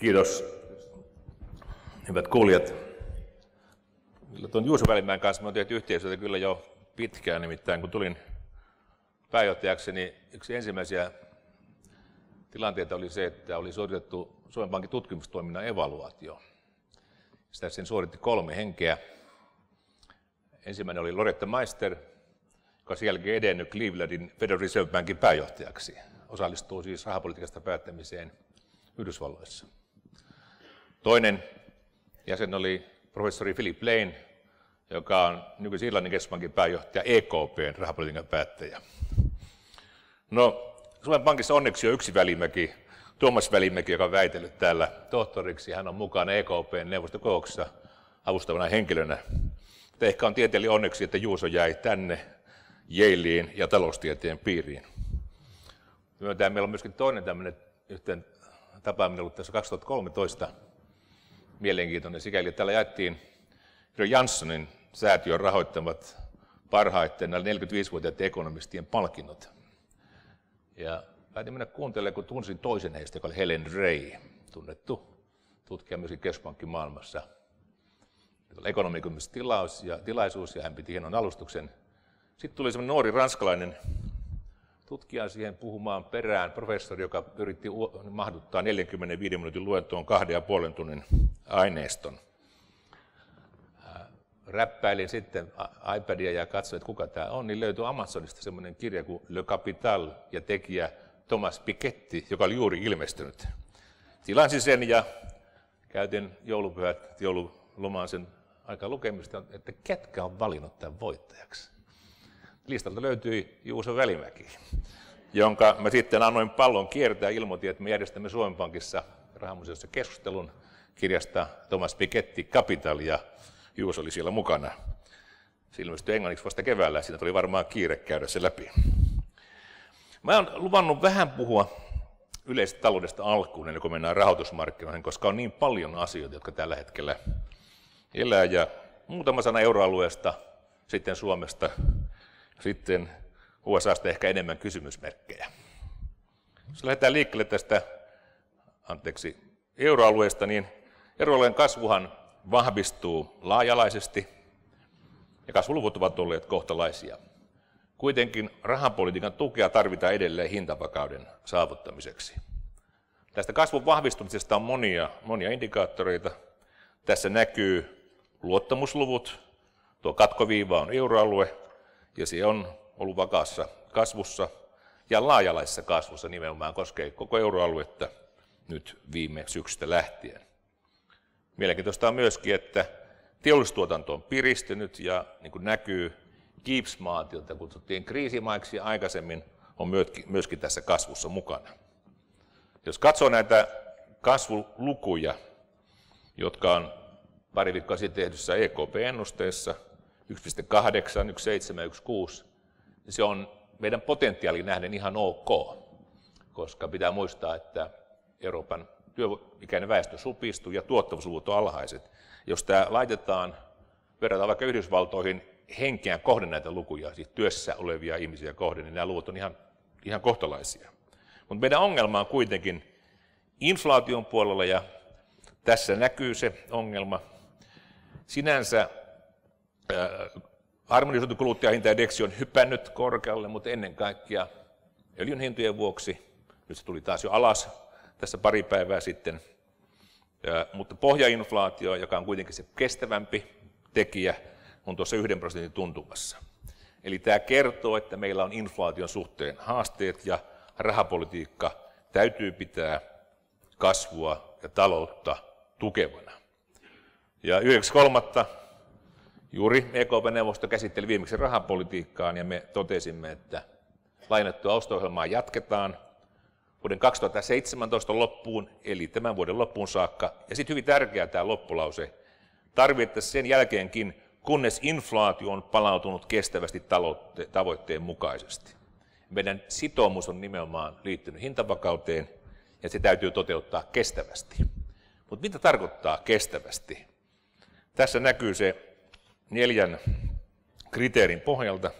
Kiitos. Hyvät kuulijat. Tuon Juuso Välimäen kanssa me on tehty yhteistyötä kyllä jo pitkään, nimittäin kun tulin pääjohtajaksi, niin yksi ensimmäisiä tilanteita oli se, että oli suoritettu Suomen Pankin tutkimustoiminnan evaluaatio. Sitä sen suoritti kolme henkeä. Ensimmäinen oli Loretta Meister, joka sen jälkeen edennyt Clevelandin Federal Reserve Bankin pääjohtajaksi. Osallistuu siis rahapolitiikasta päättämiseen Yhdysvalloissa. Toinen jäsen oli professori Philip Lane, joka on nykyisen Irlannin keskuspankin pääjohtaja, EKPn rahapolitiikan päättäjä. No, Suomen Pankissa onneksi on yksi välimäki, Tuomas Välimäki, joka on väitellyt täällä tohtoriksi. Hän on mukana EKPn neuvostokouksessa avustavana henkilönä. Mutta ehkä on tieteellinen onneksi, että Juuso jäi tänne Yalein ja taloustieteen piiriin. Meillä on myöskin toinen tämmöinen yhteen tapaaminen ollut tässä 2013 mielenkiintoinen sikäli, että täällä jaettiin Janssonin säätiön rahoittamat parhaiten 45-vuotiaiden ekonomistien palkinnot. Ja päätin mennä kuuntelemaan, kun tunsin toisen heistä, joka oli Helen Ray, tunnettu tutkija myöskin keskuspankkimaailmassa. Ekonomikummissa tilaus ja tilaisuus, ja hän piti hienon alustuksen. Sitten tuli semmoinen nuori ranskalainen tutkija siihen puhumaan perään, professori, joka yritti mahduttaa 45 minuutin luentoon kahden ja puolen tunnin aineiston räppäilin sitten iPadia ja katsoin, että kuka tämä on, niin löytyi Amazonista semmoinen kirja kuin Le Capital ja tekijä Thomas Piketty, joka oli juuri ilmestynyt. Tilansin sen ja käytin joulupyhät, joululomaan sen aika lukemista, että ketkä on valinnut tämän voittajaksi. Listalta löytyi Juuso Välimäki, jonka mä sitten annoin pallon kiertää ja ilmoitin, että me järjestämme Suomen Pankissa rahamuseossa keskustelun kirjasta Thomas Piketty Capital ja Juuso oli siellä mukana. Se ilmestyi englanniksi vasta keväällä ja siinä tuli varmaan kiire käydä se läpi. Mä oon luvannut vähän puhua yleisestä taloudesta alkuun, ennen kuin mennään rahoitusmarkkinoihin, koska on niin paljon asioita, jotka tällä hetkellä elää. Ja muutama sana euroalueesta, sitten Suomesta, sitten USAsta ehkä enemmän kysymysmerkkejä. Jos lähdetään liikkeelle tästä, anteeksi, euroalueesta, niin euroalueen kasvuhan vahvistuu laajalaisesti ja kasvuluvut ovat olleet kohtalaisia. Kuitenkin rahapolitiikan tukea tarvitaan edelleen hintavakauden saavuttamiseksi. Tästä kasvun vahvistumisesta on monia, monia indikaattoreita. Tässä näkyy luottamusluvut. Tuo katkoviiva on euroalue ja se on ollut vakaassa kasvussa ja laajalaisessa kasvussa nimenomaan koskee koko euroaluetta nyt viime syksystä lähtien. Mielenkiintoista on myöskin, että teollistuotanto on piristynyt ja niin kuin näkyy, Gibbs-maat, joita kutsuttiin kriisimaiksi aikaisemmin, on myöskin tässä kasvussa mukana. Jos katsoo näitä kasvulukuja, jotka on pari viikkoa sitten tehdyssä EKP-ennusteessa, 1,8, 1,7, 1,6, niin se on meidän potentiaaliin nähden ihan ok, koska pitää muistaa, että Euroopan työikäinen väestö supistuu ja tuottavuusluvut on alhaiset. Jos tämä laitetaan, verrataan vaikka Yhdysvaltoihin henkeään kohden näitä lukuja, siis työssä olevia ihmisiä kohden, niin nämä luvut on ihan, ihan kohtalaisia. Mutta meidän ongelma on kuitenkin inflaation puolella, ja tässä näkyy se ongelma. Sinänsä harmonisoitu kuluttajahintaindeksi on hypännyt korkealle, mutta ennen kaikkea öljyn hintojen vuoksi, nyt se tuli taas jo alas, tässä pari päivää sitten. Ja, mutta pohjainflaatio, joka on kuitenkin se kestävämpi tekijä, on tuossa yhden prosentin tuntumassa. Eli tämä kertoo, että meillä on inflaation suhteen haasteet ja rahapolitiikka täytyy pitää kasvua ja taloutta tukevana. Ja 9.3. juuri EKP-neuvosto käsitteli viimeksi rahapolitiikkaan ja me totesimme, että lainattua osto jatketaan – vuoden 2017 loppuun, eli tämän vuoden loppuun saakka. Ja sitten hyvin tärkeä tämä loppulause. Tarvittaisiin sen jälkeenkin, kunnes inflaatio on palautunut kestävästi tavoitteen mukaisesti. Meidän sitoumus on nimenomaan liittynyt hintavakauteen, ja se täytyy toteuttaa kestävästi. Mutta mitä tarkoittaa kestävästi? Tässä näkyy se neljän kriteerin pohjalta.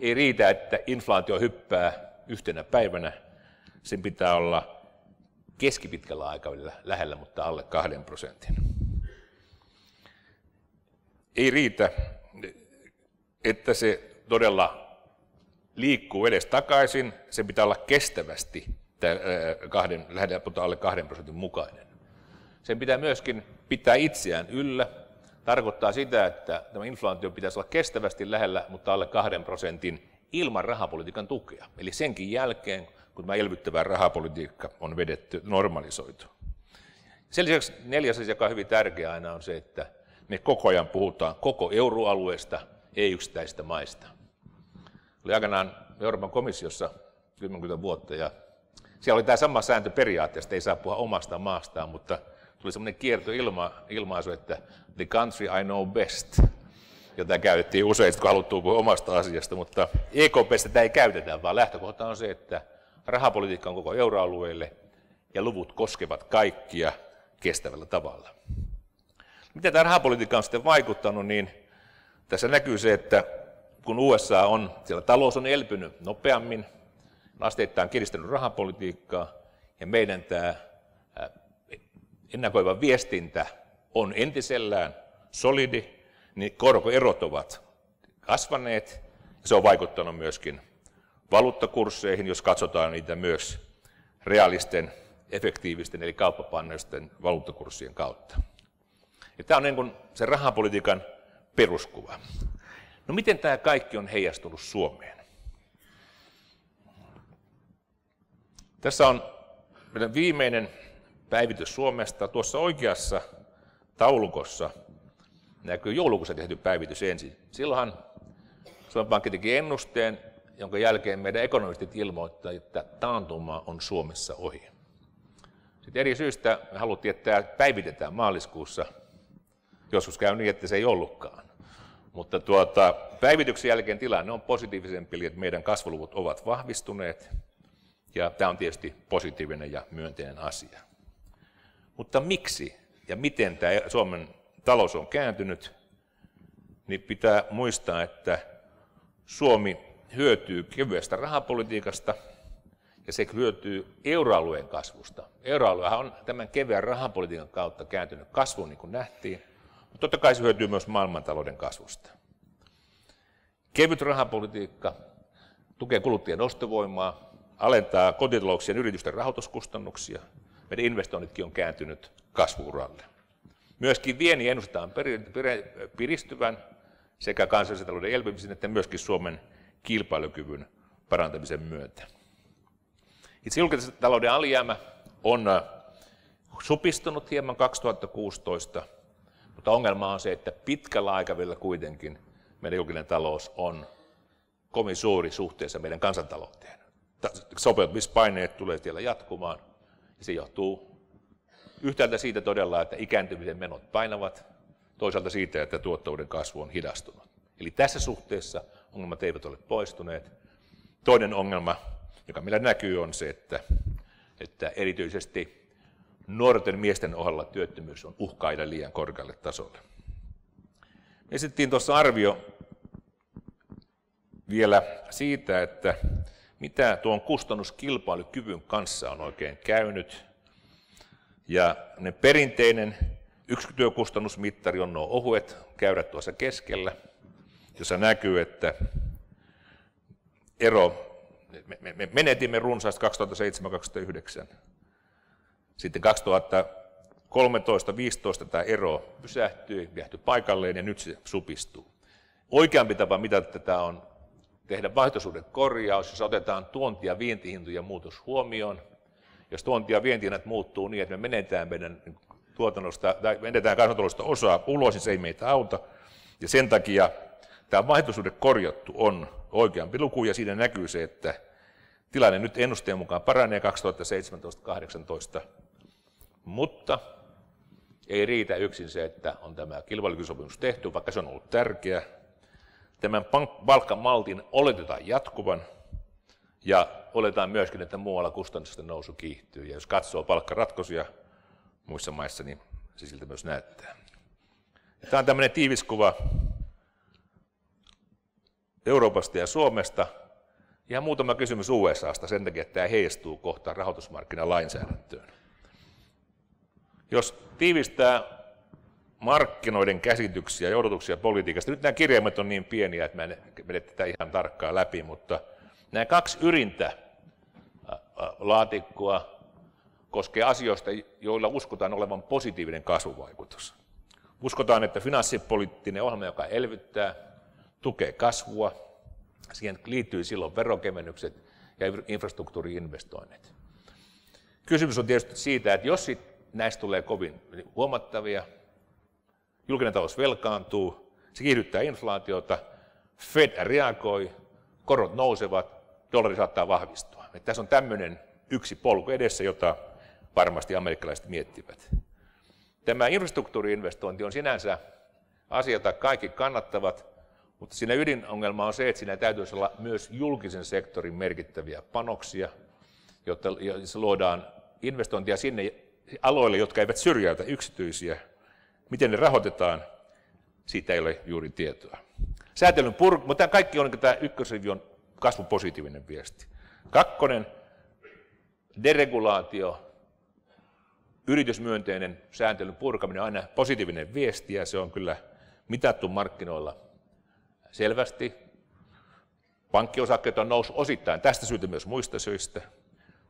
Ei riitä, että inflaatio hyppää yhtenä päivänä, sen pitää olla keskipitkällä aikavälillä lähellä, mutta alle kahden prosentin. Ei riitä, että se todella liikkuu edes takaisin, se pitää olla kestävästi kahden, lähellä, alle kahden prosentin mukainen. Sen pitää myöskin pitää itseään yllä, tarkoittaa sitä, että tämä inflaatio pitäisi olla kestävästi lähellä, mutta alle kahden prosentin ilman rahapolitiikan tukea. Eli senkin jälkeen, kun tämä elvyttävä rahapolitiikka on vedetty, normalisoitu. Sen lisäksi neljäs asia, joka on hyvin tärkeä aina, on se, että me koko ajan puhutaan koko euroalueesta, ei yksittäisistä maista. Oli aikanaan Euroopan komissiossa 10 vuotta ja siellä oli tämä sama sääntö periaatteessa, ei saa puhua omasta maastaan, mutta tuli semmoinen ilmaisu, että the country I know best, jota käytettiin usein, kun haluttiin puhua omasta asiasta, mutta EKPstä tämä ei käytetä, vaan lähtökohta on se, että rahapolitiikka on koko euroalueelle ja luvut koskevat kaikkia kestävällä tavalla. Miten tämä rahapolitiikka on sitten vaikuttanut, niin tässä näkyy se, että kun USA on, siellä talous on elpynyt nopeammin, asteittain kiristänyt rahapolitiikkaa, ja meidän tämä ennakoiva viestintä on entisellään solidi, niin korkoerot ovat kasvaneet, se on vaikuttanut myöskin valuuttakursseihin, jos katsotaan niitä myös realisten, efektiivisten eli kauppapannoisten valuuttakurssien kautta. Ja tämä on niin kuin se rahapolitiikan peruskuva. No miten tämä kaikki on heijastunut Suomeen? Tässä on meidän viimeinen päivitys Suomesta. Tuossa oikeassa taulukossa näkyy joulukuussa tehty päivitys ensin. Silloinhan Suomen Pankki teki ennusteen, jonka jälkeen meidän ekonomistit ilmoittivat, että taantuma on Suomessa ohi. Sitten eri syistä me haluttiin, että tämä päivitetään maaliskuussa. Joskus käy niin, että se ei ollutkaan. Mutta tuota, päivityksen jälkeen tilanne on positiivisempi, eli että meidän kasvuluvut ovat vahvistuneet. Ja tämä on tietysti positiivinen ja myönteinen asia. Mutta miksi ja miten tämä Suomen talous on kääntynyt, niin pitää muistaa, että Suomi hyötyy kevyestä rahapolitiikasta ja se hyötyy euroalueen kasvusta. Euroaluehan on tämän kevyen rahapolitiikan kautta kääntynyt kasvuun, niin kuin nähtiin, mutta totta kai se hyötyy myös maailmantalouden kasvusta. Kevyt rahapolitiikka tukee kuluttajien ostovoimaa, alentaa kotitalouksien yritysten rahoituskustannuksia, meidän investoinnitkin on kääntynyt kasvuuralle. Myöskin vieni ennustetaan piristyvän sekä kansallisen talouden elpymisen että myöskin Suomen kilpailukyvyn parantamisen myötä. Itse julkisen talouden alijäämä on äh, supistunut hieman 2016, mutta ongelma on se, että pitkällä aikavälillä kuitenkin meidän julkinen talous on kovin suuri suhteessa meidän kansantalouteen. Sopeutumispaineet tulee siellä jatkumaan, se johtuu yhtäältä siitä todella, että ikääntymisen menot painavat, toisaalta siitä, että tuottavuuden kasvu on hidastunut. Eli tässä suhteessa ongelmat eivät ole poistuneet. Toinen ongelma, joka meillä näkyy, on se, että, että erityisesti nuorten miesten ohella työttömyys on uhkaida liian korkealle tasolle. Me esittiin tuossa arvio vielä siitä, että mitä tuon kustannuskilpailukyvyn kanssa on oikein käynyt. Ja ne perinteinen yksikkötyökustannusmittari on nuo ohuet käyrät tuossa keskellä, jossa näkyy, että ero, me, me menetimme runsaasti 2007-2009. Sitten 2013-2015 tämä ero pysähtyi, jähtyi paikalleen ja nyt se supistuu. Oikeampi tapa mitata tätä on tehdä vaihtoisuuden korjaus, jos otetaan tuonti- ja vientihintojen muutos huomioon. Jos tuonti- ja vientihinnat muuttuu niin, että me menetään meidän tuotannosta, tai menetään kansantaloudesta osaa ulos, niin se ei meitä auta. Ja sen takia tämä vaihtoisuuden korjattu on oikeampi luku, ja siinä näkyy se, että tilanne nyt ennusteen mukaan paranee 2017-2018, mutta ei riitä yksin se, että on tämä kilpailukykysopimus tehty, vaikka se on ollut tärkeä, Tämän palkkamaltin oletetaan jatkuvan ja oletetaan myöskin, että muualla kustannusten nousu kiihtyy. Ja jos katsoo palkkaratkaisuja muissa maissa, niin se siltä myös näyttää. Tämä on tämmöinen tiiviskuva Euroopasta ja Suomesta. Ihan muutama kysymys USAsta sen takia, että tämä heijastuu kohta rahoitusmarkkinalainsäädäntöön. Jos tiivistää markkinoiden käsityksiä ja odotuksia politiikasta, nyt nämä kirjaimet on niin pieniä, että mä en mene tätä ihan tarkkaan läpi, mutta nämä kaksi yrintä laatikkoa koskee asioista, joilla uskotaan olevan positiivinen kasvuvaikutus. Uskotaan, että finanssipoliittinen ohjelma, joka elvyttää, tukee kasvua, siihen liittyy silloin verokevennykset ja infrastruktuuriinvestoinnit. Kysymys on tietysti siitä, että jos näistä tulee kovin huomattavia, julkinen talous velkaantuu, se kiihdyttää inflaatiota, Fed reagoi, korot nousevat, dollari saattaa vahvistua. Että tässä on tämmöinen yksi polku edessä, jota varmasti amerikkalaiset miettivät. Tämä infrastruktuuriinvestointi on sinänsä asia, jota kaikki kannattavat, mutta siinä ydinongelma on se, että siinä täytyisi olla myös julkisen sektorin merkittäviä panoksia, jotta luodaan investointia sinne aloille, jotka eivät syrjäytä yksityisiä. Miten ne rahoitetaan, siitä ei ole juuri tietoa. Säätelyn pur... mutta tämä kaikki on, niin tämä ykkösrivi on kasvupositiivinen viesti. Kakkonen, deregulaatio, yritysmyönteinen sääntelyn purkaminen on aina positiivinen viesti ja se on kyllä mitattu markkinoilla selvästi. Pankkiosakkeet on noussut osittain tästä syytä myös muista syistä.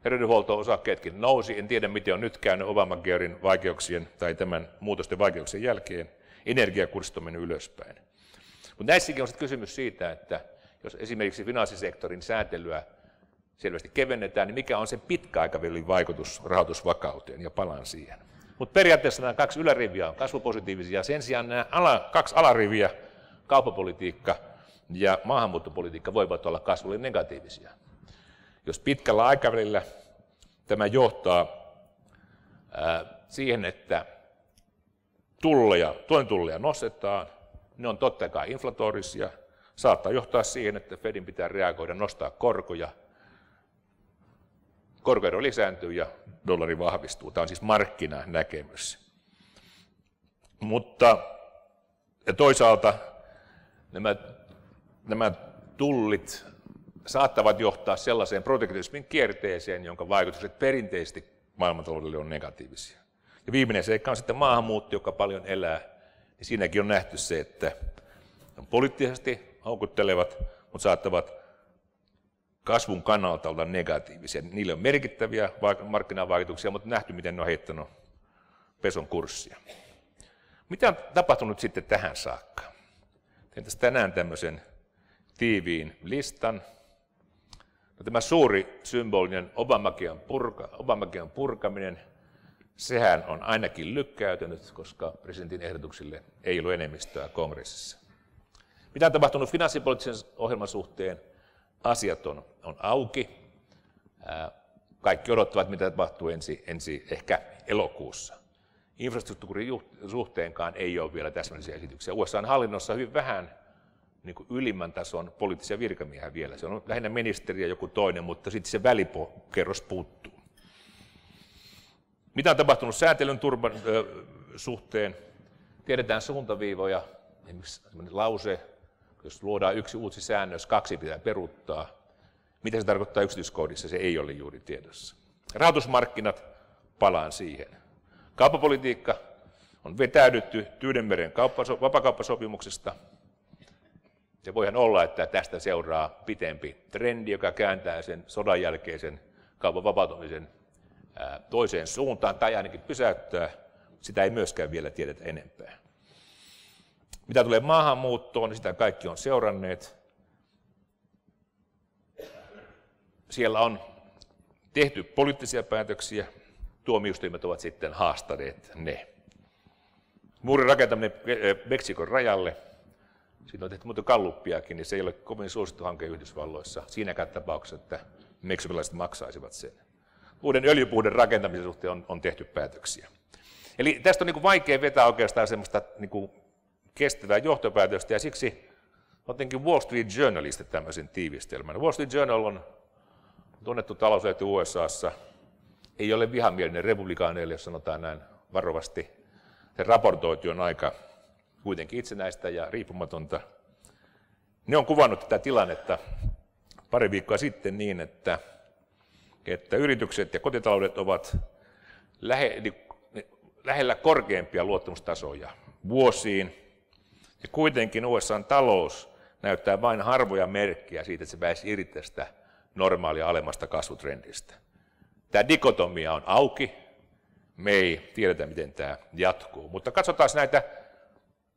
Terveydenhuolto-osakkeetkin nousi, en tiedä miten on nyt käynyt Obamacarein vaikeuksien tai tämän muutosten vaikeuksien jälkeen. Energiakurssit on mennyt ylöspäin. Mutta näissäkin on kysymys siitä, että jos esimerkiksi finanssisektorin sääntelyä selvästi kevennetään, niin mikä on se pitkäaikavälin vaikutus rahoitusvakauteen, ja palaan siihen. Mutta periaatteessa nämä kaksi yläriviä on kasvupositiivisia, sen sijaan nämä ala, kaksi alariviä, kauppapolitiikka ja maahanmuuttopolitiikka, voivat olla kasvulle negatiivisia. Jos pitkällä aikavälillä tämä johtaa siihen, että tulleja, tuen tulleja nostetaan, ne on totta kai inflatorisia, saattaa johtaa siihen, että Fedin pitää reagoida, nostaa korkoja, korkoero lisääntyy ja dollari vahvistuu. Tämä on siis markkinanäkemys. Mutta ja toisaalta nämä, nämä tullit saattavat johtaa sellaiseen protektionismin kierteeseen, jonka vaikutukset perinteisesti maailmantaloudelle on negatiivisia. Ja viimeinen seikka on sitten maahanmuutto, joka paljon elää. Ja siinäkin on nähty se, että on poliittisesti houkuttelevat, mutta saattavat kasvun kannalta olla negatiivisia. Niille on merkittäviä markkinavaikutuksia, mutta nähty, miten ne on heittänyt peson kurssia. Mitä on tapahtunut sitten tähän saakka? Tein tässä tänään tämmöisen tiiviin listan. No, tämä suuri symbolinen Obamakian, purka, Obamakian purkaminen, sehän on ainakin lykkäytynyt, koska presidentin ehdotuksille ei ollut enemmistöä kongressissa. Mitä on tapahtunut finanssipoliittisen ohjelman suhteen? Asiat on, on auki. Kaikki odottavat, mitä tapahtuu ensi, ensi ehkä elokuussa. Infrastruktuurin suhteenkaan ei ole vielä täsmällisiä esityksiä. USA on hallinnossa hyvin vähän niin kuin ylimmän tason poliittisia virkamiehiä vielä. Se on lähinnä ministeri ja joku toinen, mutta sitten se välikerros puuttuu. Mitä on tapahtunut säätelyn turban ö, suhteen? Tiedetään suuntaviivoja, esimerkiksi lause, jos luodaan yksi uusi säännös, kaksi pitää peruuttaa. Mitä se tarkoittaa yksityiskohdissa, se ei ole juuri tiedossa. Rahoitusmarkkinat, palaan siihen. Kauppapolitiikka on vetäydytty Tyydenmeren vapakauppasopimuksesta. Se voihan olla, että tästä seuraa pitempi trendi, joka kääntää sen sodan jälkeisen kaupan vapautumisen toiseen suuntaan tai ainakin pysäyttää. Sitä ei myöskään vielä tiedetä enempää. Mitä tulee maahanmuuttoon, niin sitä kaikki on seuranneet. Siellä on tehty poliittisia päätöksiä, tuomioistuimet ovat sitten haastaneet ne. Muurin rakentaminen Meksikon rajalle, siinä on tehty muuta kalluppiakin, niin se ei ole kovin suosittu hanke Yhdysvalloissa siinäkään tapauksessa, että meksikolaiset maksaisivat sen. Uuden öljypuuden rakentamisen suhteen on, on tehty päätöksiä. Eli tästä on niin vaikea vetää oikeastaan sellaista niin kuin kestävää johtopäätöstä, ja siksi otinkin Wall Street Journalista tämmöisen tiivistelmän. Wall Street Journal on tunnettu talouslehti USAssa, ei ole vihamielinen republikaaneille, jos sanotaan näin varovasti. Se raportointi on aika kuitenkin itsenäistä ja riippumatonta. Ne on kuvannut tätä tilannetta pari viikkoa sitten niin, että, että yritykset ja kotitaloudet ovat lähe, lähellä korkeampia luottamustasoja vuosiin. Ja kuitenkin USAn talous näyttää vain harvoja merkkejä siitä, että se pääsi irti tästä normaalia alemmasta kasvutrendistä. Tämä dikotomia on auki, me ei tiedetä, miten tämä jatkuu. Mutta katsotaan näitä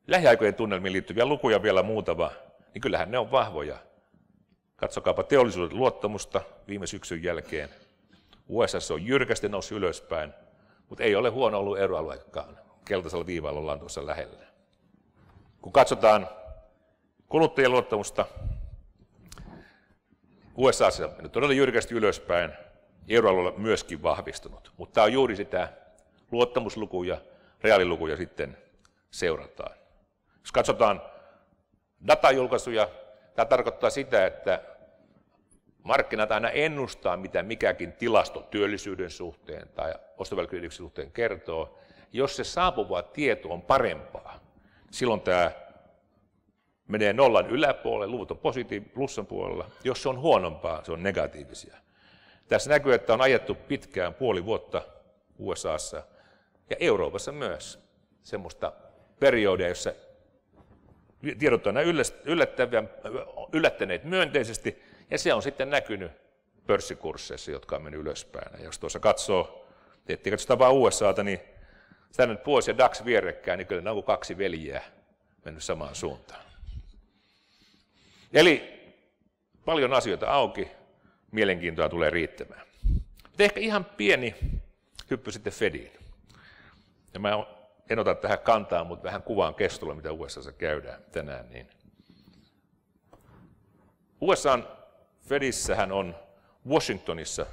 lähiaikojen tunnelmiin liittyviä lukuja vielä muutama, niin kyllähän ne on vahvoja. Katsokaapa teollisuuden luottamusta viime syksyn jälkeen. USA on jyrkästi noussut ylöspäin, mutta ei ole huono ollut euroaluekaan. Keltaisella viivalla ollaan tuossa lähellä. Kun katsotaan kuluttajien luottamusta, USA on mennyt todella jyrkästi ylöspäin, euroalueella myöskin vahvistunut. Mutta tämä on juuri sitä luottamuslukuja, reaalilukuja sitten seurataan. Jos katsotaan datajulkaisuja, tämä tarkoittaa sitä, että markkinat aina ennustaa, mitä mikäkin tilasto työllisyyden suhteen tai ostovelkakehityksen suhteen kertoo. Jos se saapuva tieto on parempaa, silloin tämä menee nollan yläpuolelle, luvut on positiivisia plussan puolella. Jos se on huonompaa, se on negatiivisia. Tässä näkyy, että on ajettu pitkään puoli vuotta USAssa ja Euroopassa myös semmoista periodia, jossa tiedot on yllättäviä, yllättäneet myönteisesti, ja se on sitten näkynyt pörssikursseissa, jotka on mennyt ylöspäin. Ja jos tuossa katsoo, ettei katsotaan vain USAta, niin Standard Poor's ja DAX vierekkäin, niin kyllä ne on kuin kaksi veljeä mennyt samaan suuntaan. Eli paljon asioita auki, mielenkiintoa tulee riittämään. Mutta ehkä ihan pieni hyppy sitten Fediin. Ja mä en ota tähän kantaa, mutta vähän kuvaan keskustelua, mitä USAssa käydään tänään. Niin. USAn Fedissähän on Washingtonissa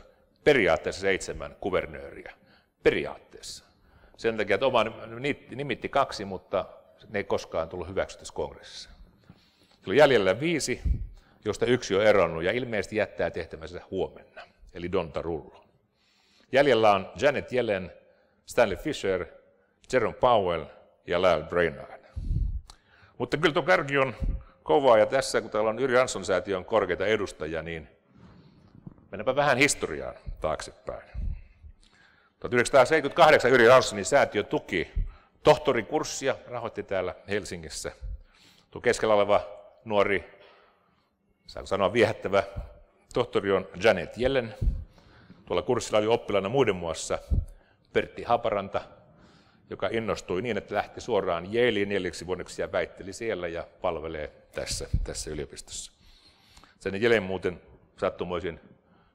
periaatteessa seitsemän kuvernööriä. Periaatteessa. Sen takia, että oma nimitti kaksi, mutta ne ei koskaan tullut hyväksytyssä kongressissa. Sillä on jäljellä viisi, josta yksi on eronnut ja ilmeisesti jättää tehtävänsä huomenna, eli Don Tarullo. Jäljellä on Janet Yellen, Stanley Fisher, Jerome Powell ja Lyle Brainard. Mutta kyllä tuo kärki on kovaa ja tässä kun täällä on Yri Hansson säätiön korkeita edustajia, niin mennäänpä vähän historiaan taaksepäin. 1978 Yri Hanssonin säätiö tuki tohtorikurssia, rahoitti täällä Helsingissä. Tuo keskellä oleva nuori, saanko sanoa viehättävä tohtori on Janet Yellen. Tuolla kurssilla oli oppilana muiden muassa Pertti Haparanta, joka innostui niin, että lähti suoraan Jeeliin neljäksi vuodeksi ja väitteli siellä ja palvelee tässä, tässä yliopistossa. Sen Jelen muuten sattumoisin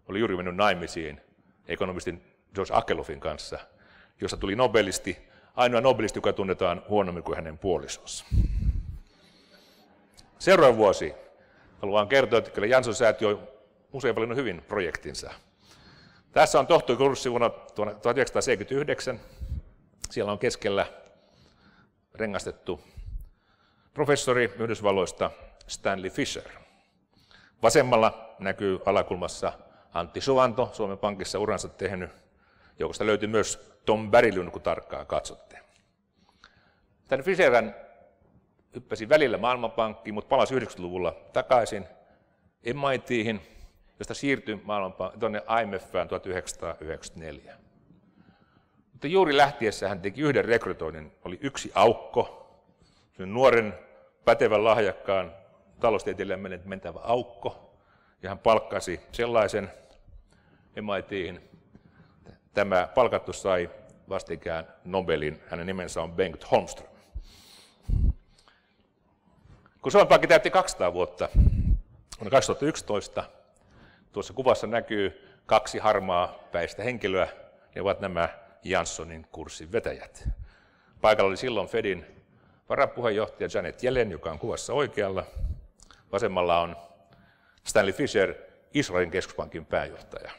oli juuri mennyt naimisiin ekonomistin George Akelovin kanssa, josta tuli nobelisti, ainoa nobelisti, joka tunnetaan huonommin kuin hänen puolisonsa. Seuraava vuosi haluan kertoa, että kyllä Jansson säätiö usein valinnut hyvin projektinsa. Tässä on tohtorikurssi vuonna 1979. Siellä on keskellä rengastettu professori Yhdysvalloista Stanley Fisher. Vasemmalla näkyy alakulmassa Antti Suvanto, Suomen Pankissa uransa tehnyt, joukosta löytyy myös Tom Berilyn, kun tarkkaan katsotte. Tämän Fisherän hyppäsi välillä Maailmanpankkiin, mutta palasi 90-luvulla takaisin MITihin, josta siirtyi tuonne IMFään 1994. Mutta juuri lähtiessä hän teki yhden rekrytoinnin, oli yksi aukko, nuoren, pätevän, lahjakkaan taloustieteilijän mentävä aukko, ja hän palkkasi sellaisen MITihin. Tämä palkattu sai vastikään Nobelin, hänen nimensä on Bengt Holmström. Kun Suomen Pankki täytti 200 vuotta, vuonna 2011, tuossa kuvassa näkyy kaksi harmaa päistä henkilöä, ne ovat nämä Janssonin kurssin vetäjät. Paikalla oli silloin Fedin varapuheenjohtaja Janet Yellen, joka on kuvassa oikealla. Vasemmalla on Stanley Fisher, Israelin keskuspankin pääjohtaja.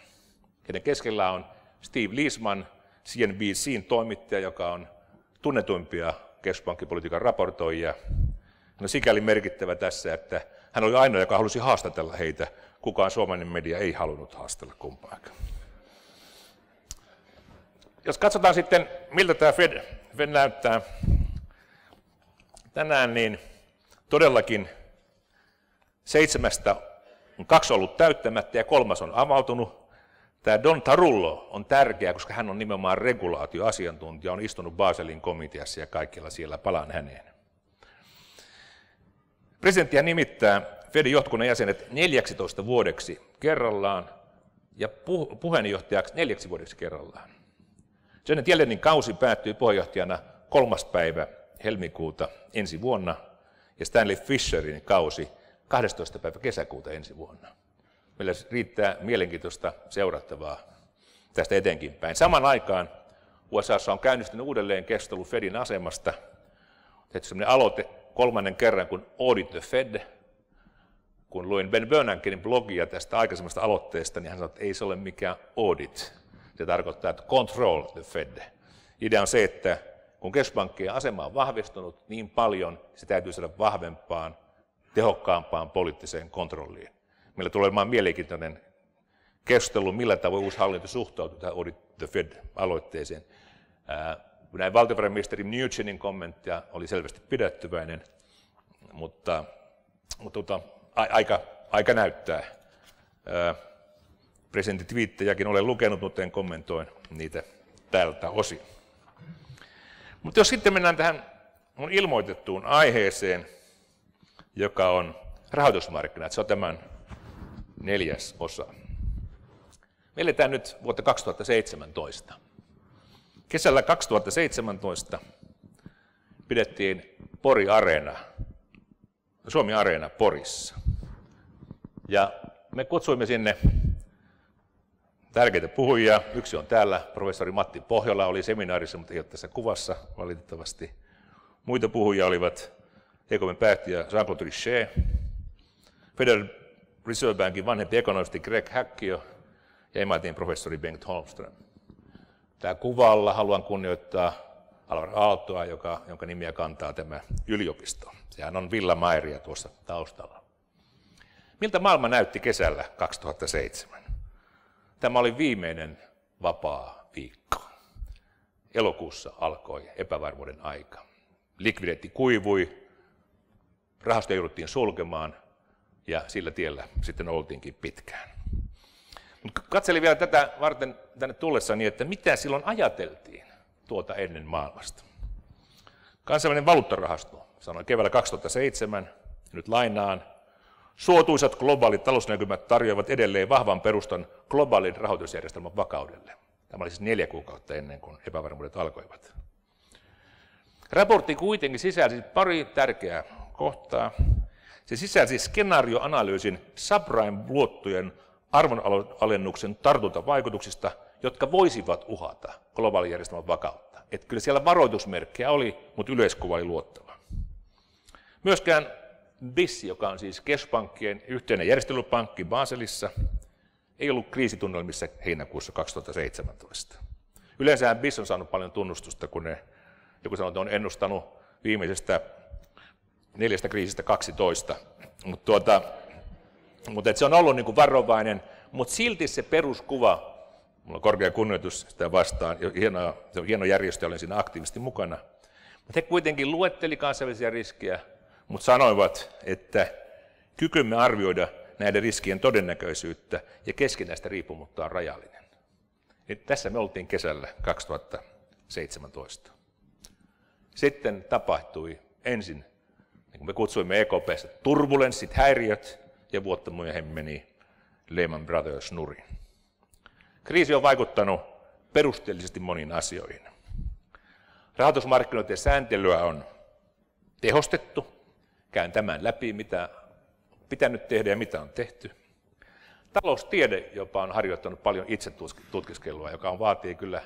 Kenen keskellä on Steve Leisman, CNBCin toimittaja, joka on tunnetuimpia keskuspankkipolitiikan raportoijia. Hän on sikäli merkittävä tässä, että hän oli ainoa, joka halusi haastatella heitä. Kukaan suomalainen media ei halunnut haastella kumpaakaan. Jos katsotaan sitten, miltä tämä Fed, Fed näyttää tänään, niin todellakin seitsemästä on kaksi ollut täyttämättä ja kolmas on avautunut. Tämä Don Tarullo on tärkeä, koska hän on nimenomaan regulaatioasiantuntija, on istunut Baselin komiteassa ja kaikilla siellä palaan häneen. Presidenttiä nimittää Fedin johtokunnan jäsenet 14 vuodeksi kerrallaan ja puheenjohtajaksi neljäksi vuodeksi kerrallaan. Janet Yellenin kausi päättyy puheenjohtajana kolmas päivä helmikuuta ensi vuonna ja Stanley Fisherin kausi 12. päivä kesäkuuta ensi vuonna. Meillä riittää mielenkiintoista seurattavaa tästä etenkin päin. Saman aikaan USA on käynnistynyt uudelleen keskustelu Fedin asemasta. Tehty sellainen aloite kolmannen kerran kuin Audit the Fed. Kun luin Ben Bernankenin blogia tästä aikaisemmasta aloitteesta, niin hän sanoi, että ei se ole mikään audit. Se tarkoittaa, että control the Fed. Idea on se, että kun keskuspankkien asema on vahvistunut niin paljon, se täytyy saada vahvempaan, tehokkaampaan poliittiseen kontrolliin. Meillä tulee olemaan mielenkiintoinen keskustelu, millä tavoin uusi hallinto suhtautuu tähän Audit the Fed-aloitteeseen. Näin valtiovarainministeri Mnuchinin kommenttia oli selvästi pidättyväinen, mutta, mutta tota, aika, aika näyttää. Presidentin twiittejäkin olen lukenut, mutta en kommentoin niitä tältä osin. Mutta jos sitten mennään tähän mun ilmoitettuun aiheeseen, joka on rahoitusmarkkinat, se on tämän neljäs osa. Me eletään nyt vuotta 2017. Kesällä 2017 pidettiin Pori Areena, Suomi Areena Porissa. Ja me kutsuimme sinne tärkeitä puhujia. Yksi on täällä, professori Matti Pohjola oli seminaarissa, mutta ei ole tässä kuvassa valitettavasti. Muita puhujia olivat EKPn päättäjä Jean-Claude Trichet, Federal Reserve Bankin vanhempi ekonomisti Greg Hackio ja MITin professori Bengt Holmström. Tämä kuvalla haluan kunnioittaa Alvar Aaltoa, joka, jonka nimiä kantaa tämä yliopisto. Sehän on Villa Maeria tuossa taustalla. Miltä maailma näytti kesällä 2007? Tämä oli viimeinen vapaa viikko. Elokuussa alkoi epävarmuuden aika. Likvideetti kuivui, rahasto jouduttiin sulkemaan ja sillä tiellä sitten oltiinkin pitkään. Mutta katselin vielä tätä varten tänne tullessani, että mitä silloin ajateltiin tuota ennen maailmasta. Kansainvälinen valuuttarahasto sanoi keväällä 2007, nyt lainaan, Suotuisat globaalit talousnäkymät tarjoavat edelleen vahvan perustan globaalin rahoitusjärjestelmän vakaudelle. Tämä oli siis neljä kuukautta ennen kuin epävarmuudet alkoivat. Raportti kuitenkin sisälsi pari tärkeää kohtaa. Se sisälsi skenaarioanalyysin subprime-luottojen arvonalennuksen tartuntavaikutuksista, jotka voisivat uhata globaalin järjestelmän vakautta. Että kyllä siellä varoitusmerkkejä oli, mutta yleiskuva oli luottava. Myöskään BIS, joka on siis keskuspankkien yhteinen järjestelypankki Baselissa, ei ollut kriisitunnelmissa heinäkuussa 2017. Yleensä BIS on saanut paljon tunnustusta, kun ne, joku sanoo, että on ennustanut viimeisestä neljästä kriisistä 12. Mutta tuota, mutta se on ollut niin varovainen, mutta silti se peruskuva, mulla on korkea kunnioitus sitä vastaan, hieno, se on hieno järjestö, olen siinä aktiivisesti mukana, mutta he kuitenkin luetteli kansainvälisiä riskejä, mutta sanoivat, että kykymme arvioida näiden riskien todennäköisyyttä ja keskinäistä riippumutta on rajallinen. Niin tässä me oltiin kesällä 2017. Sitten tapahtui ensin, niin kuin me kutsuimme EKPstä, turbulenssit, häiriöt, ja vuotta myöhemmin meni Lehman Brothers nurin. Kriisi on vaikuttanut perusteellisesti moniin asioihin. Rahoitusmarkkinoiden sääntelyä on tehostettu, käyn tämän läpi, mitä pitänyt tehdä ja mitä on tehty. Taloustiede jopa on harjoittanut paljon itse tutkiskelua, joka on, vaatii kyllä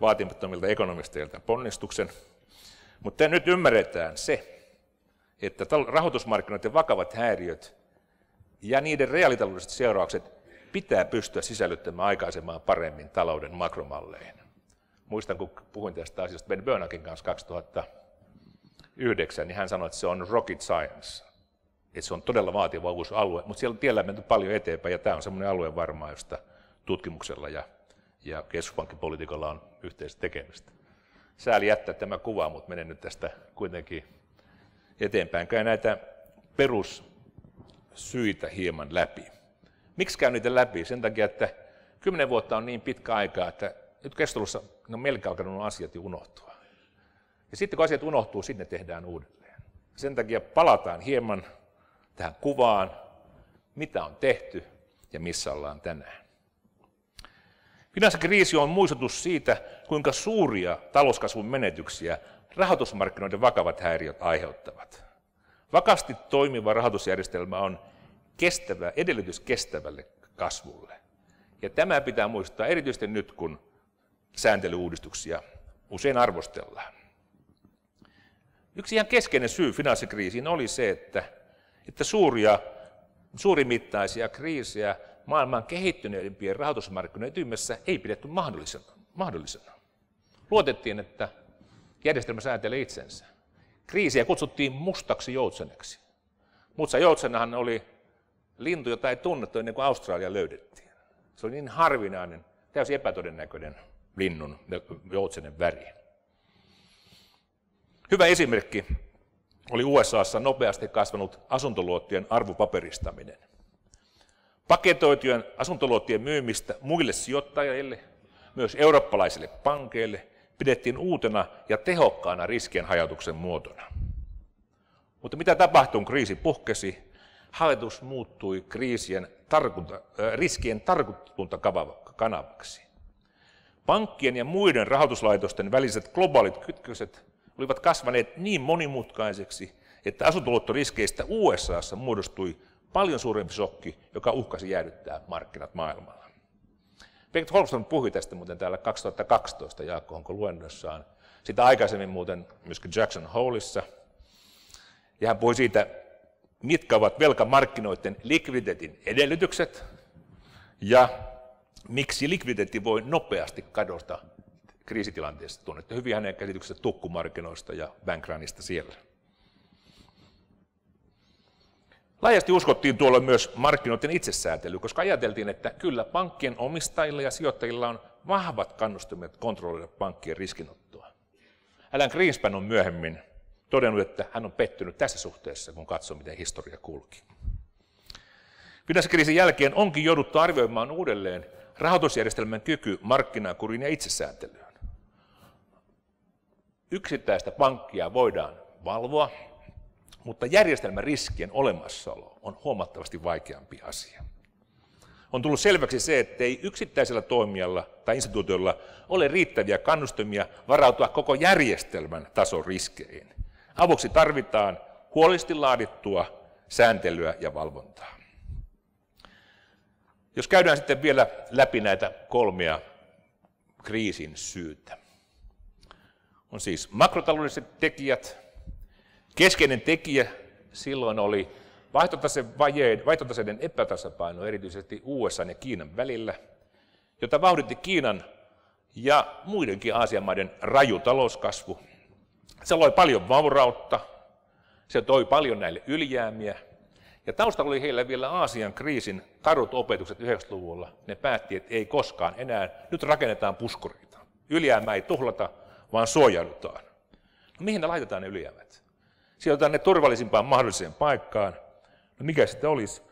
vaatimattomilta ekonomisteilta ponnistuksen. Mutta nyt ymmärretään se, että rahoitusmarkkinoiden vakavat häiriöt ja niiden reaalitaloudelliset seuraukset pitää pystyä sisällyttämään aikaisemmin paremmin talouden makromalleihin. Muistan, kun puhuin tästä asiasta Ben Bernankin kanssa 2000 2009, niin hän sanoi, että se on rocket science. Että se on todella vaativa uusi alue, mutta siellä tiellä on menty paljon eteenpäin, ja tämä on semmoinen alue varmaan, josta tutkimuksella ja, ja keskuspankkipolitiikalla on yhteistä tekemistä. Sääli jättää tämä kuva, mutta menen nyt tästä kuitenkin eteenpäin. Käy näitä perussyitä hieman läpi. Miksi käyn niitä läpi? Sen takia, että Kymmenen vuotta on niin pitkä aika, että nyt keskustelussa on melkein alkanut asiat jo unohtua. Ja sitten kun asiat unohtuu, sinne tehdään uudelleen. Sen takia palataan hieman tähän kuvaan, mitä on tehty ja missä ollaan tänään. Finanssikriisi on muistutus siitä, kuinka suuria talouskasvun menetyksiä rahoitusmarkkinoiden vakavat häiriöt aiheuttavat. Vakasti toimiva rahoitusjärjestelmä on kestävä, edellytys kestävälle kasvulle. Ja tämä pitää muistaa erityisesti nyt, kun sääntelyuudistuksia usein arvostellaan. Yksi ihan keskeinen syy finanssikriisiin oli se, että, että suuria, suurimittaisia kriisejä maailman kehittyneimpien rahoitusmarkkinoiden ytimessä ei pidetty mahdollisena. mahdollisena. Luotettiin, että järjestelmä säätelee itsensä. Kriisiä kutsuttiin mustaksi joutseneksi. Mutta joutsenahan oli lintu, jota ei tunnettu ennen kuin Australia löydettiin. Se oli niin harvinainen, täysin epätodennäköinen linnun joutsenen väri. Hyvä esimerkki oli USAssa nopeasti kasvanut asuntoluottien arvopaperistaminen. Paketoitujen asuntoluottien myymistä muille sijoittajille, myös eurooppalaisille pankeille, pidettiin uutena ja tehokkaana riskien hajautuksen muotona. Mutta mitä tapahtui, kun kriisi puhkesi? Hallitus muuttui kriisien tarkunta, riskien tarkuntakanavaksi. Pankkien ja muiden rahoituslaitosten väliset globaalit kytköset olivat kasvaneet niin monimutkaiseksi, että asuntoluottoriskeistä USAssa muodostui paljon suurempi shokki, joka uhkasi jäädyttää markkinat maailmalla. Bengt Holmström puhui tästä muuten täällä 2012 Jaakko Honko luennossaan. Sitä aikaisemmin muuten myöskin Jackson Holeissa. Ja hän puhui siitä, mitkä ovat velkamarkkinoiden likviditeetin edellytykset ja miksi likviditeetti voi nopeasti kadota kriisitilanteessa. Tunnette hyvin hänen käsityksestä tukkumarkkinoista ja bankranista siellä. Laajasti uskottiin tuolla myös markkinoiden itsesäätely, koska ajateltiin, että kyllä pankkien omistajilla ja sijoittajilla on vahvat kannustimet kontrolloida pankkien riskinottoa. Alan Greenspan on myöhemmin todennut, että hän on pettynyt tässä suhteessa, kun katsoo, miten historia kulki. Finanssikriisin jälkeen onkin jouduttu arvioimaan uudelleen rahoitusjärjestelmän kyky markkinakurin ja itsesääntelyyn. Yksittäistä pankkia voidaan valvoa, mutta järjestelmän riskien olemassaolo on huomattavasti vaikeampi asia. On tullut selväksi se, että ei yksittäisellä toimijalla tai instituutiolla ole riittäviä kannustimia varautua koko järjestelmän tason riskeihin. Avuksi tarvitaan huolellisesti laadittua sääntelyä ja valvontaa. Jos käydään sitten vielä läpi näitä kolmea kriisin syytä. On siis makrotaloudelliset tekijät, Keskeinen tekijä silloin oli vaihtotaseiden epätasapaino erityisesti USA ja Kiinan välillä, jota vauhditti Kiinan ja muidenkin Aasian maiden raju talouskasvu. Se loi paljon vaurautta, se toi paljon näille ylijäämiä, ja taustalla oli heillä vielä Aasian kriisin karut opetukset 90-luvulla. Ne päätti, että ei koskaan enää, nyt rakennetaan puskureita. Ylijäämää ei tuhlata, vaan suojaudutaan. No mihin ne laitetaan ne ylijäämät? sijoitetaan ne turvallisimpaan mahdolliseen paikkaan. No mikä sitten olisi?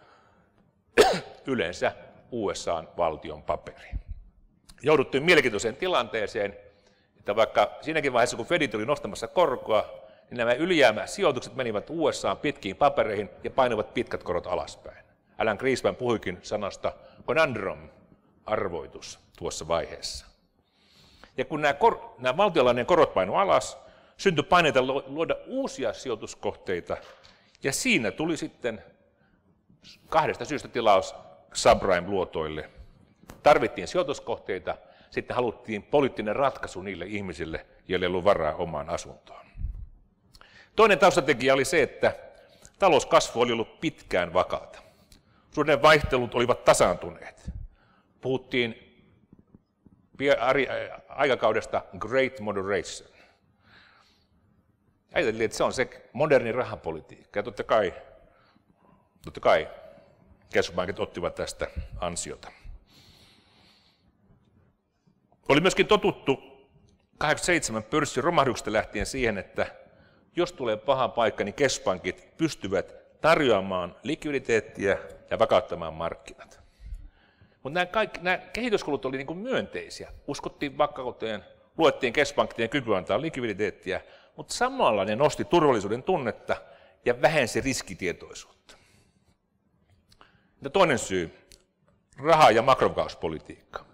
Yleensä USAn valtion paperi. Jouduttiin mielenkiintoiseen tilanteeseen, että vaikka siinäkin vaiheessa, kun Fedi tuli nostamassa korkoa, niin nämä ylijäämäsijoitukset menivät USAan pitkiin papereihin ja painoivat pitkät korot alaspäin. Alan Greenspan puhuikin sanasta conundrum, arvoitus tuossa vaiheessa. Ja kun nämä, kor- nämä valtiolainen korot painu alas, syntyi paineita luoda uusia sijoituskohteita, ja siinä tuli sitten kahdesta syystä tilaus subprime-luotoille. Tarvittiin sijoituskohteita, sitten haluttiin poliittinen ratkaisu niille ihmisille, joille ei ollut varaa omaan asuntoon. Toinen taustatekijä oli se, että talouskasvu oli ollut pitkään vakaata. Suhdanne vaihtelut olivat tasaantuneet. Puhuttiin aikakaudesta Great Moderation. Ajateltiin, että se on se moderni rahapolitiikka. Ja totta kai, totta kai keskuspankit ottivat tästä ansiota. Oli myöskin totuttu 87 pörssin romahduksesta lähtien siihen, että jos tulee paha paikka, niin keskuspankit pystyvät tarjoamaan likviditeettiä ja vakauttamaan markkinat. Mutta nämä, kaikki, nämä kehityskulut olivat niin myönteisiä. Uskottiin vakauteen, luettiin keskuspankkien kyky antaa likviditeettiä, mutta samalla ne nosti turvallisuuden tunnetta ja vähensi riskitietoisuutta. Ja toinen syy, raha- ja makrovakauspolitiikka.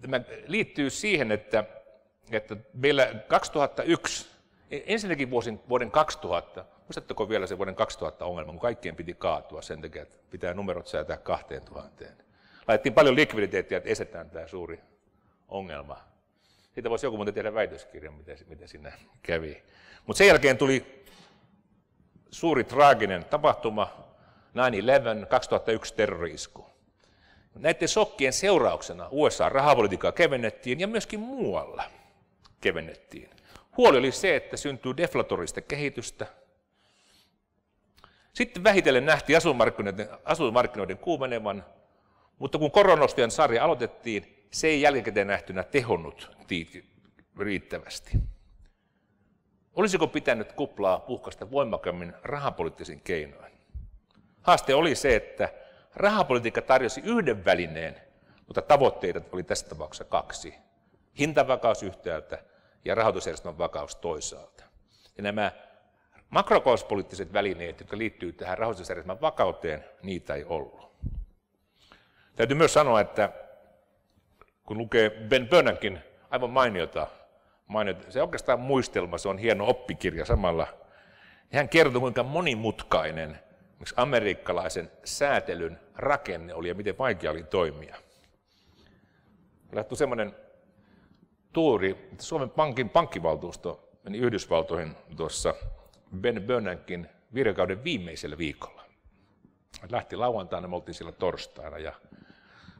Tämä liittyy siihen, että, että meillä 2001, ensinnäkin vuosin, vuoden 2000, muistatteko vielä se vuoden 2000 ongelma, kun kaikkien piti kaatua sen takia, että pitää numerot säätää 2000. Laitettiin paljon likviditeettiä, että estetään tämä suuri ongelma. Siitä voisi joku muuten tehdä väitöskirjan, miten, miten siinä kävi. Mutta sen jälkeen tuli suuri traaginen tapahtuma, 9-11, 2001 terrorisku. Näiden sokkien seurauksena USA rahapolitiikkaa kevennettiin ja myöskin muualla kevennettiin. Huoli oli se, että syntyy deflatorista kehitystä. Sitten vähitellen nähtiin asuinmarkkinoiden, asuinmarkkinoiden kuumenevan, mutta kun koronostojen sarja aloitettiin, se ei jälkikäteen nähtynä tehonnut riittävästi. Olisiko pitänyt kuplaa puhkasta voimakkaammin rahapoliittisin keinoin? Haaste oli se, että rahapolitiikka tarjosi yhden välineen, mutta tavoitteita oli tässä tapauksessa kaksi. Hintavakaus yhtäältä ja rahoitusjärjestelmän vakaus toisaalta. Ja nämä makrokouspoliittiset välineet, jotka liittyvät tähän rahoitusjärjestelmän vakauteen, niitä ei ollut. Täytyy myös sanoa, että kun lukee Ben Bernankin aivan mainiota, mainiota, se oikeastaan muistelma, se on hieno oppikirja samalla, niin hän kertoo, kuinka monimutkainen amerikkalaisen säätelyn rakenne oli ja miten vaikea oli toimia. Lähtui semmoinen tuuri, että Suomen Pankin pankkivaltuusto meni Yhdysvaltoihin tuossa Ben Bernankin virkakauden viimeisellä viikolla. Lähti lauantaina, me oltiin siellä torstaina ja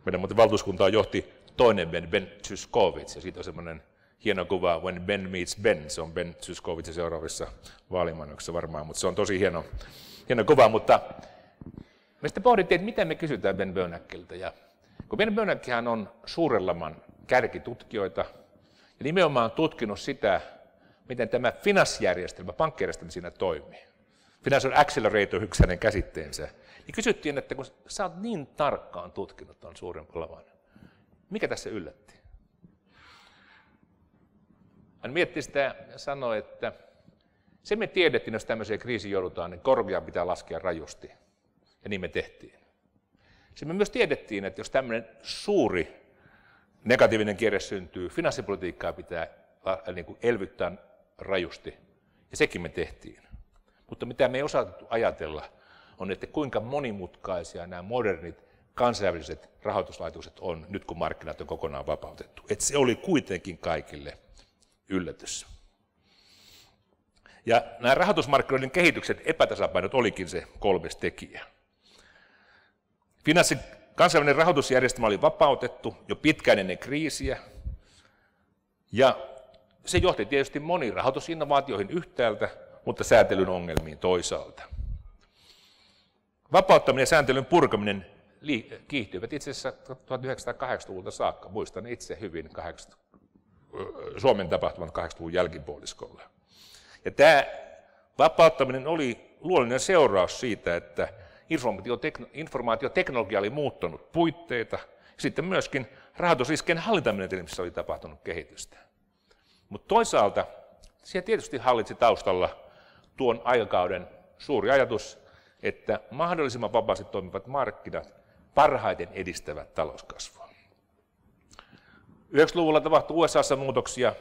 meidän muuten valtuuskuntaa johti toinen Ben, Ben Tyskovits, ja siitä on semmoinen hieno kuva, When Ben Meets Ben, se on Ben Tyskovits seuraavissa vaalimainoksissa varmaan, mutta se on tosi hieno, hieno kuva, mutta me sitten pohdittiin, että mitä me kysytään Ben Bernankelta, ja kun Ben Bernankehan on suuren laman kärkitutkijoita, ja nimenomaan tutkinut sitä, miten tämä finanssijärjestelmä, pankkijärjestelmä siinä toimii. Financial Accelerator yksi hänen käsitteensä. Niin kysyttiin, että kun sä oot niin tarkkaan tutkinut tuon suuren laman, mikä tässä yllätti? Hän mietti sitä ja sanoi, että se me tiedettiin, jos tämmöiseen kriisiin joudutaan, niin korvia pitää laskea rajusti. Ja niin me tehtiin. Se me myös tiedettiin, että jos tämmöinen suuri negatiivinen kierre syntyy, finanssipolitiikkaa pitää niin kuin elvyttää rajusti. Ja sekin me tehtiin. Mutta mitä me ei osattu ajatella, on, että kuinka monimutkaisia nämä modernit kansainväliset rahoituslaitokset on nyt, kun markkinat on kokonaan vapautettu. Että se oli kuitenkin kaikille yllätys. Ja nämä rahoitusmarkkinoiden kehitykset, epätasapainot olikin se kolmes tekijä. Finanssi, kansainvälinen rahoitusjärjestelmä oli vapautettu jo pitkään ennen kriisiä, ja se johti tietysti moniin rahoitusinnovaatioihin yhtäältä, mutta säätelyn ongelmiin toisaalta. Vapauttaminen ja sääntelyn purkaminen kiihtyivät itse asiassa 1980-luvulta saakka. Muistan itse hyvin 80, Suomen tapahtuman 80-luvun jälkipuoliskolla. Ja tämä vapauttaminen oli luonnollinen seuraus siitä, että informaatioteknologia oli muuttanut puitteita, sitten myöskin rahoitusriskien hallintamenetelmissä oli tapahtunut kehitystä. Mutta toisaalta siellä tietysti hallitsi taustalla tuon aikakauden suuri ajatus, että mahdollisimman vapaasti toimivat markkinat parhaiten edistävät talouskasvua. 90-luvulla tapahtui USAssa muutoksia.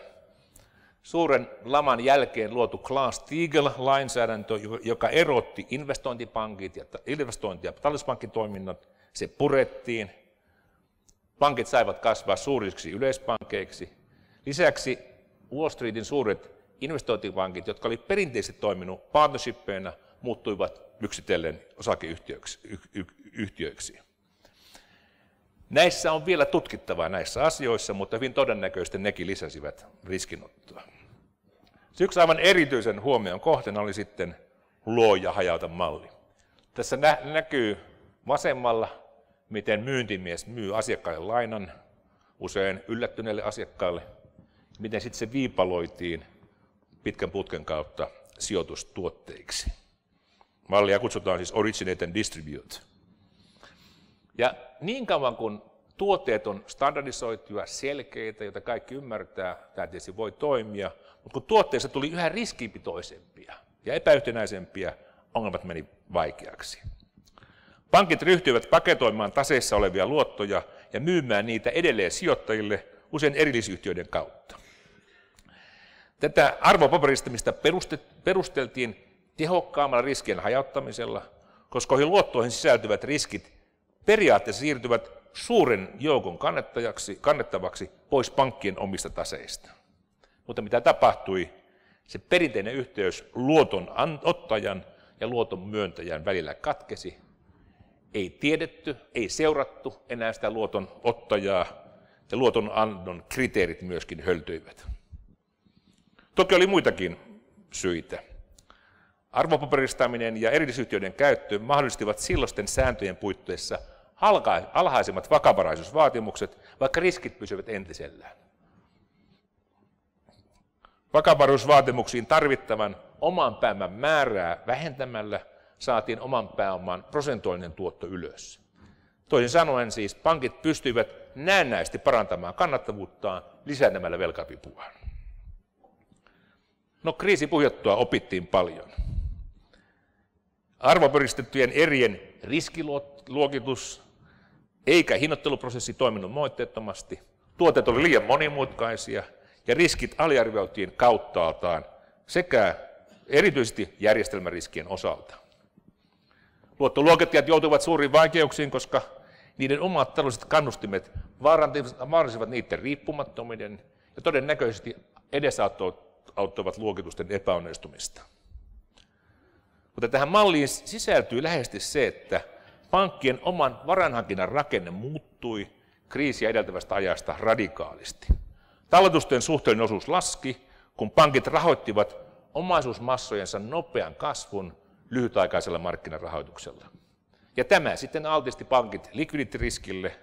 Suuren laman jälkeen luotu Glass-Steagall-lainsäädäntö, joka erotti investointipankit ja investointi- ja talletuspankkitoiminnot, se purettiin. Pankit saivat kasvaa suuriksi yleispankkeiksi. Lisäksi Wall Streetin suuret investointipankit, jotka olivat perinteisesti toiminut partnershippeina, muuttuivat yksitellen osakeyhtiöiksi. Näissä on vielä tutkittavaa näissä asioissa, mutta hyvin todennäköisesti nekin lisäsivät riskinottoa. Yksi aivan erityisen huomion kohteena oli sitten luo ja hajauta malli. Tässä nä- näkyy vasemmalla, miten myyntimies myy asiakkaalle lainan, usein yllättyneelle asiakkaalle, miten sitten se viipaloitiin pitkän putken kautta sijoitustuotteiksi. Mallia kutsutaan siis originate and distribute. Ja niin kauan kuin tuotteet on standardisoituja, selkeitä, joita kaikki ymmärtää, tämä tietysti voi toimia, mutta kun tuotteista tuli yhä riskipitoisempia ja epäyhtenäisempiä, ongelmat meni vaikeaksi. Pankit ryhtyivät paketoimaan taseissa olevia luottoja ja myymään niitä edelleen sijoittajille usein erillisyhtiöiden kautta. Tätä arvopaperistamista perusteltiin tehokkaammalla riskien hajauttamisella, koska luottoihin sisältyvät riskit periaatteessa siirtyvät suuren joukon kannettajaksi, kannettavaksi pois pankkien omista taseista. Mutta mitä tapahtui? Se perinteinen yhteys luoton ottajan ja luoton myöntäjän välillä katkesi. Ei tiedetty, ei seurattu enää sitä luoton ottajaa ja luoton annon kriteerit myöskin höltyivät. Toki oli muitakin syitä. Arvopaperistaminen ja erillisyhtiöiden käyttö mahdollistivat silloisten sääntöjen puitteissa alhaisemmat vakavaraisuusvaatimukset, vaikka riskit pysyvät entisellään. Vakavaraisuusvaatimuksiin tarvittavan oman pääoman määrää vähentämällä saatiin oman pääoman prosentoinen tuotto ylös. Toisin sanoen siis pankit pystyivät näennäisesti parantamaan kannattavuuttaan lisäämällä velkapipua. No kriisi puhjottua opittiin paljon. Arvoperistettyjen erien riskiluokitus eikä hinnoitteluprosessi toiminut moitteettomasti. Tuotteet olivat liian monimutkaisia ja riskit aliarvioitiin kauttaaltaan sekä erityisesti järjestelmäriskien osalta. Luottoluokittajat joutuivat suuriin vaikeuksiin, koska niiden omat taloudelliset kannustimet vaaransivat niiden riippumattominen ja todennäköisesti edesauttoivat luokitusten epäonnistumista. Mutta tähän malliin sisältyy läheisesti se, että pankkien oman varanhankinnan rakenne muuttui kriisiä edeltävästä ajasta radikaalisti. Talletusten suhteellinen osuus laski, kun pankit rahoittivat omaisuusmassojensa nopean kasvun lyhytaikaisella markkinarahoituksella. Ja tämä sitten altisti pankit likviditiriskille,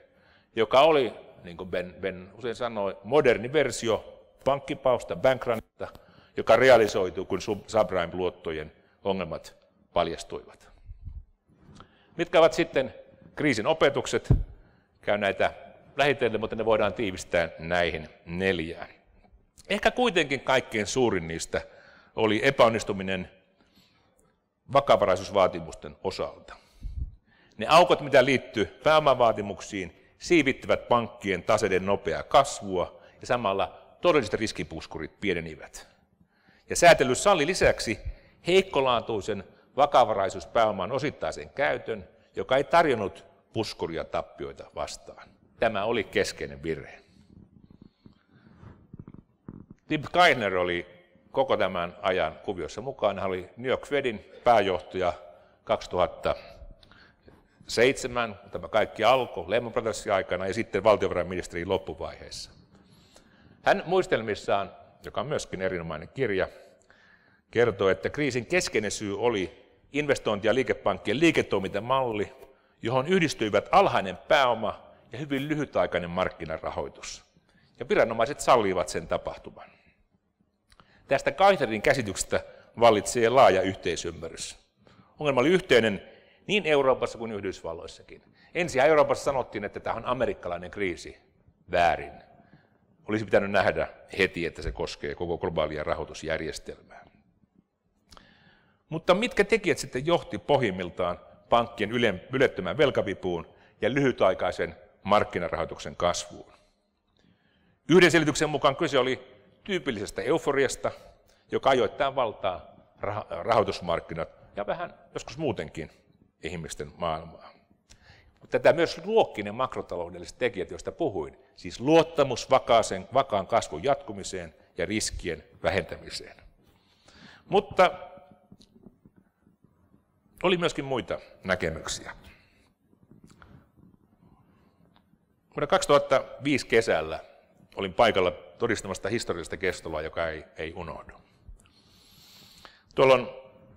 joka oli, niin kuin Ben, ben usein sanoi, moderni versio pankkipausta, bankranista, joka realisoituu, kun subprime-luottojen ongelmat paljastuivat. Mitkä ovat sitten kriisin opetukset? Käy näitä lähitellen, mutta ne voidaan tiivistää näihin neljään. Ehkä kuitenkin kaikkein suurin niistä oli epäonnistuminen vakavaraisuusvaatimusten osalta. Ne aukot, mitä liittyy pääomavaatimuksiin, siivittävät pankkien taseiden nopeaa kasvua ja samalla todelliset riskipuskurit pienenivät. Ja säätely salli lisäksi heikkolaatuisen vakavaraisuuspääoman osittaisen käytön, joka ei tarjonnut puskuria tappioita vastaan. Tämä oli keskeinen virhe. Tim Kainer oli koko tämän ajan kuviossa mukana. Hän oli New York Fedin pääjohtaja 2007, tämä kaikki alkoi Lehman Brothersin aikana ja sitten valtiovarainministerin loppuvaiheessa. Hän muistelmissaan, joka on myöskin erinomainen kirja, kertoo, että kriisin keskeinen syy oli investointi- ja liikepankkien liiketoimintamalli, johon yhdistyivät alhainen pääoma ja hyvin lyhytaikainen markkinarahoitus. Ja viranomaiset sallivat sen tapahtuman. Tästä Kaiserin käsityksestä vallitsee laaja yhteisymmärrys. Ongelma oli yhteinen niin Euroopassa kuin Yhdysvalloissakin. Ensin Euroopassa sanottiin, että tämä on amerikkalainen kriisi. Väärin. Olisi pitänyt nähdä heti, että se koskee koko globaalia rahoitusjärjestelmää. Mutta mitkä tekijät sitten johti pohjimmiltaan pankkien ylettömään velkavipuun ja lyhytaikaisen markkinarahoituksen kasvuun? Yhden selityksen mukaan kyse oli tyypillisestä euforiasta, joka ajoittain valtaa rahoitusmarkkinat ja vähän joskus muutenkin ihmisten maailmaa. Mutta tätä myös luokki ne makrotaloudelliset tekijät, joista puhuin, siis luottamus vakaaseen, vakaan kasvun jatkumiseen ja riskien vähentämiseen. Mutta oli myöskin muita näkemyksiä. Vuonna 2005 kesällä olin paikalla todistamasta historiallista kestelua, joka ei, ei unohdu. Tuolloin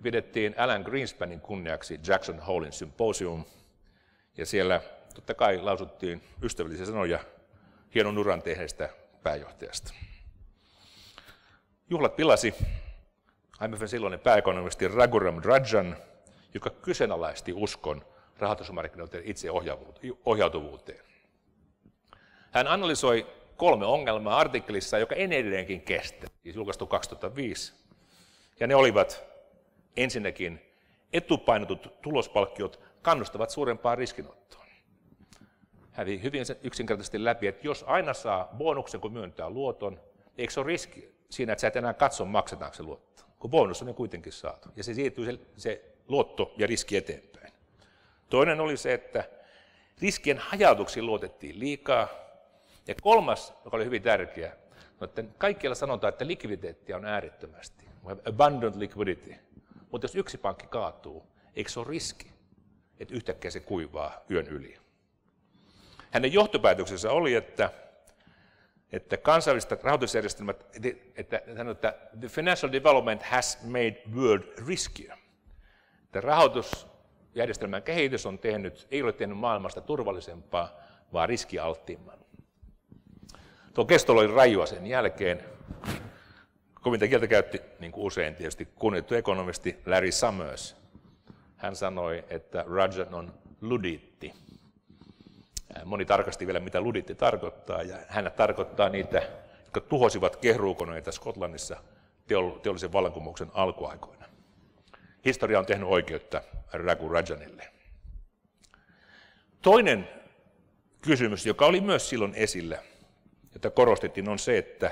pidettiin Alan Greenspanin kunniaksi Jackson Hallin symposium, ja siellä totta kai lausuttiin ystävällisiä sanoja hienon uran tehneestä pääjohtajasta. Juhlat pilasi IMFn silloinen pääekonomisti Raghuram Rajan, joka kyseenalaisti uskon rahoitusmarkkinoiden itseohjautuvuuteen. Hän analysoi kolme ongelmaa artikkelissa, joka edelleenkin kestää, siis julkaistu 2005. Ja ne olivat ensinnäkin etupainotut tulospalkkiot kannustavat suurempaan riskinottoon. Hän hyvin yksinkertaisesti läpi, että jos aina saa bonuksen, kun myöntää luoton, eikö se ole riski siinä, että sä et enää katso, maksetaanko se luotto, kun bonus on jo kuitenkin saatu. Ja se siirtyy se, se luotto ja riski eteenpäin. Toinen oli se, että riskien hajautuksiin luotettiin liikaa. Ja kolmas, joka oli hyvin tärkeä, no, että kaikkialla sanotaan, että likviditeettiä on äärettömästi. Abundant liquidity. Mutta jos yksi pankki kaatuu, eikö se ole riski, että yhtäkkiä se kuivaa yön yli? Hänen johtopäätöksensä oli, että, että kansainväliset rahoitusjärjestelmät, että, että the financial development has made world riskier. Että rahoitusjärjestelmän kehitys on tehnyt, ei ole tehnyt maailmasta turvallisempaa, vaan riskialttiimman. Tuo kesto oli rajua sen jälkeen. Kovinta kieltä käytti, niin kuin usein tietysti, kunnioitettu ekonomisti Larry Summers. Hän sanoi, että Rajan on luditti. Moni tarkasti vielä, mitä luditti tarkoittaa, ja hän tarkoittaa niitä, jotka tuhosivat kehruukoneita Skotlannissa teollisen vallankumouksen alkuaikoina. Historia on tehnyt oikeutta Ragu Rajanille. Toinen kysymys, joka oli myös silloin esillä, jota korostettiin, on se, että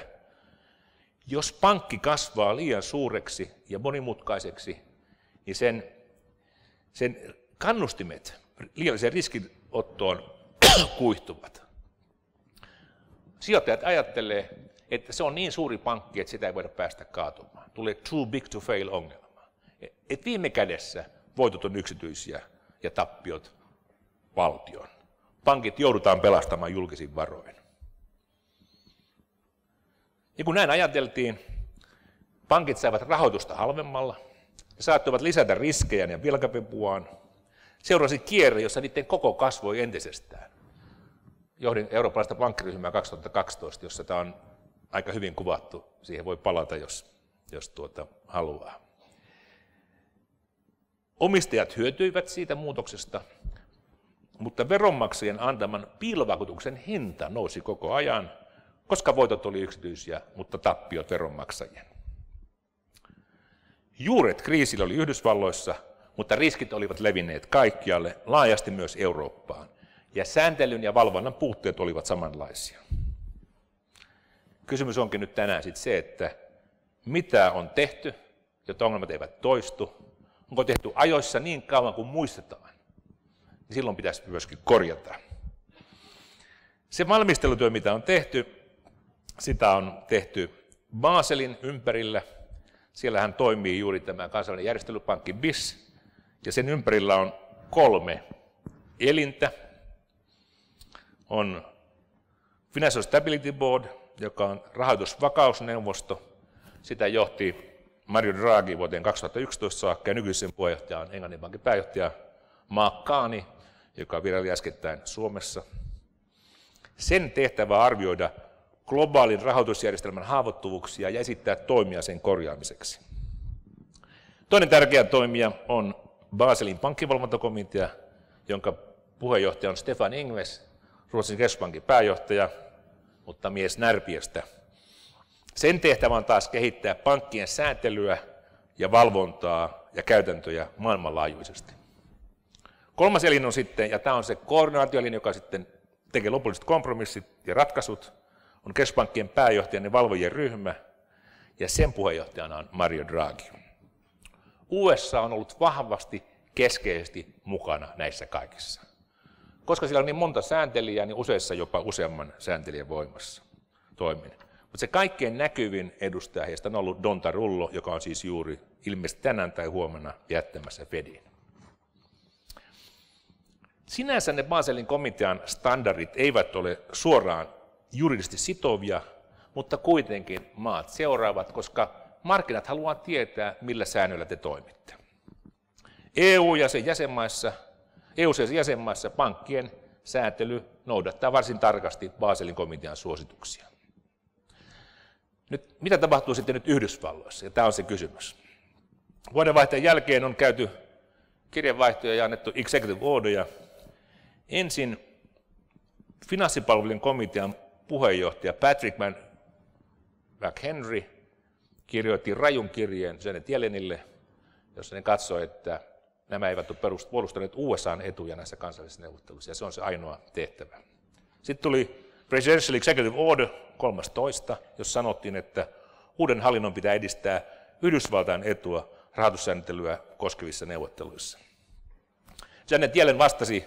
jos pankki kasvaa liian suureksi ja monimutkaiseksi, niin sen, sen kannustimet liialliseen riskinottoon kuihtuvat. Sijoittajat ajattelee, että se on niin suuri pankki, että sitä ei voida päästä kaatumaan. Tulee too big to fail ongelma. Et viime kädessä voitot on yksityisiä ja tappiot valtion. Pankit joudutaan pelastamaan julkisin varoin. Ja kun näin ajateltiin, pankit saivat rahoitusta halvemmalla ja saattoivat lisätä riskejä ja velkapepuaan. Seurasi kierre, jossa niiden koko kasvoi entisestään. Johdin eurooppalaista pankkiryhmää 2012, jossa tämä on aika hyvin kuvattu. Siihen voi palata, jos, jos tuota, haluaa. Omistajat hyötyivät siitä muutoksesta, mutta veronmaksajien antaman piilovakuutuksen hinta nousi koko ajan – koska voitot oli yksityisiä, mutta tappiot veronmaksajien. Juuret kriisillä oli Yhdysvalloissa, mutta riskit olivat levinneet kaikkialle, laajasti myös Eurooppaan, ja sääntelyn ja valvonnan puutteet olivat samanlaisia. Kysymys onkin nyt tänään sitten se, että mitä on tehty, jotta ongelmat eivät toistu, onko tehty ajoissa niin kauan kuin muistetaan, niin silloin pitäisi myöskin korjata. Se valmistelutyö, mitä on tehty, sitä on tehty Baselin ympärillä. Siellähän toimii juuri tämä kansainvälinen järjestelypankki BIS, ja sen ympärillä on kolme elintä. On Financial Stability Board, joka on rahoitusvakausneuvosto. Sitä johti Mario Draghi vuoteen 2011 saakka, ja nykyisen puheenjohtaja on Englannin pankin pääjohtaja Mark Carney, joka vieraili äskettäin Suomessa. Sen tehtävä arvioida globaalin rahoitusjärjestelmän haavoittuvuuksia ja esittää toimia sen korjaamiseksi. Toinen tärkeä toimija on Baselin pankkivalvontakomitea, jonka puheenjohtaja on Stefan Ingves, Ruotsin keskuspankin pääjohtaja, mutta mies Närpiöstä. Sen tehtävä on taas kehittää pankkien säätelyä ja valvontaa ja käytäntöjä maailmanlaajuisesti. Kolmas elin on sitten, ja tämä on se koordinaatioelin, joka sitten tekee lopulliset kompromissit ja ratkaisut, on keskuspankkien pääjohtajan ja valvojien ryhmä, ja sen puheenjohtajana on Mario Draghi. USA on ollut vahvasti keskeisesti mukana näissä kaikissa. Koska siellä on niin monta sääntelijää, niin useissa jopa useamman sääntelijän voimassa toimin. Mutta se kaikkein näkyvin edustaja heistä on ollut Don Tarullo, joka on siis juuri ilmeisesti tänään tai huomenna jättämässä Fedin. Sinänsä ne Baselin komitean standardit eivät ole suoraan juridisesti sitovia, mutta kuitenkin maat seuraavat, koska markkinat haluaa tietää, millä säännöillä te toimitte. EU ja sen jäsenmaissa, EU sen jäsenmaissa pankkien säätely noudattaa varsin tarkasti Baselin komitean suosituksia. Nyt, mitä tapahtuu sitten nyt Yhdysvalloissa? Ja tämä on se kysymys. Vuodenvaihteen jälkeen on käyty kirjeenvaihtoja ja annettu executive order. Ensin finanssipalvelujen komitean puheenjohtaja Patrick McHenry kirjoitti rajun kirjeen Janet Yellenille, jossa ne katsoi, että nämä eivät ole puolustaneet USAn etuja näissä kansallisissa neuvotteluissa, ja se on se ainoa tehtävä. Sitten tuli Presidential Executive Order 13, jossa sanottiin, että uuden hallinnon pitää edistää Yhdysvaltain etua rahoitussääntelyä koskevissa neuvotteluissa. Janet Yellen vastasi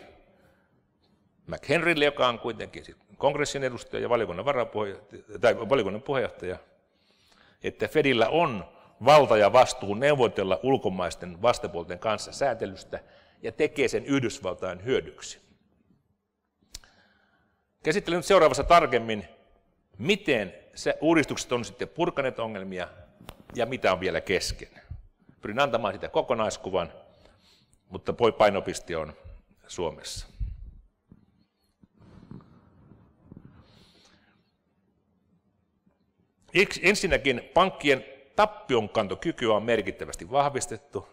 McHenrylle, joka on kuitenkin kongressin edustaja ja valiokunnan, tai valiokunnan puheenjohtaja, että Fedillä on valta ja vastuu neuvotella ulkomaisten vastapuolten kanssa säätelystä ja tekee sen Yhdysvaltain hyödyksi. Käsittelen nyt seuraavassa tarkemmin, miten se uudistukset on sitten purkaneet ongelmia ja mitä on vielä kesken. Pyrin antamaan sitä kokonaiskuvan, mutta painopiste on Suomessa. Ensinnäkin pankkien tappionkantokykyä on merkittävästi vahvistettu.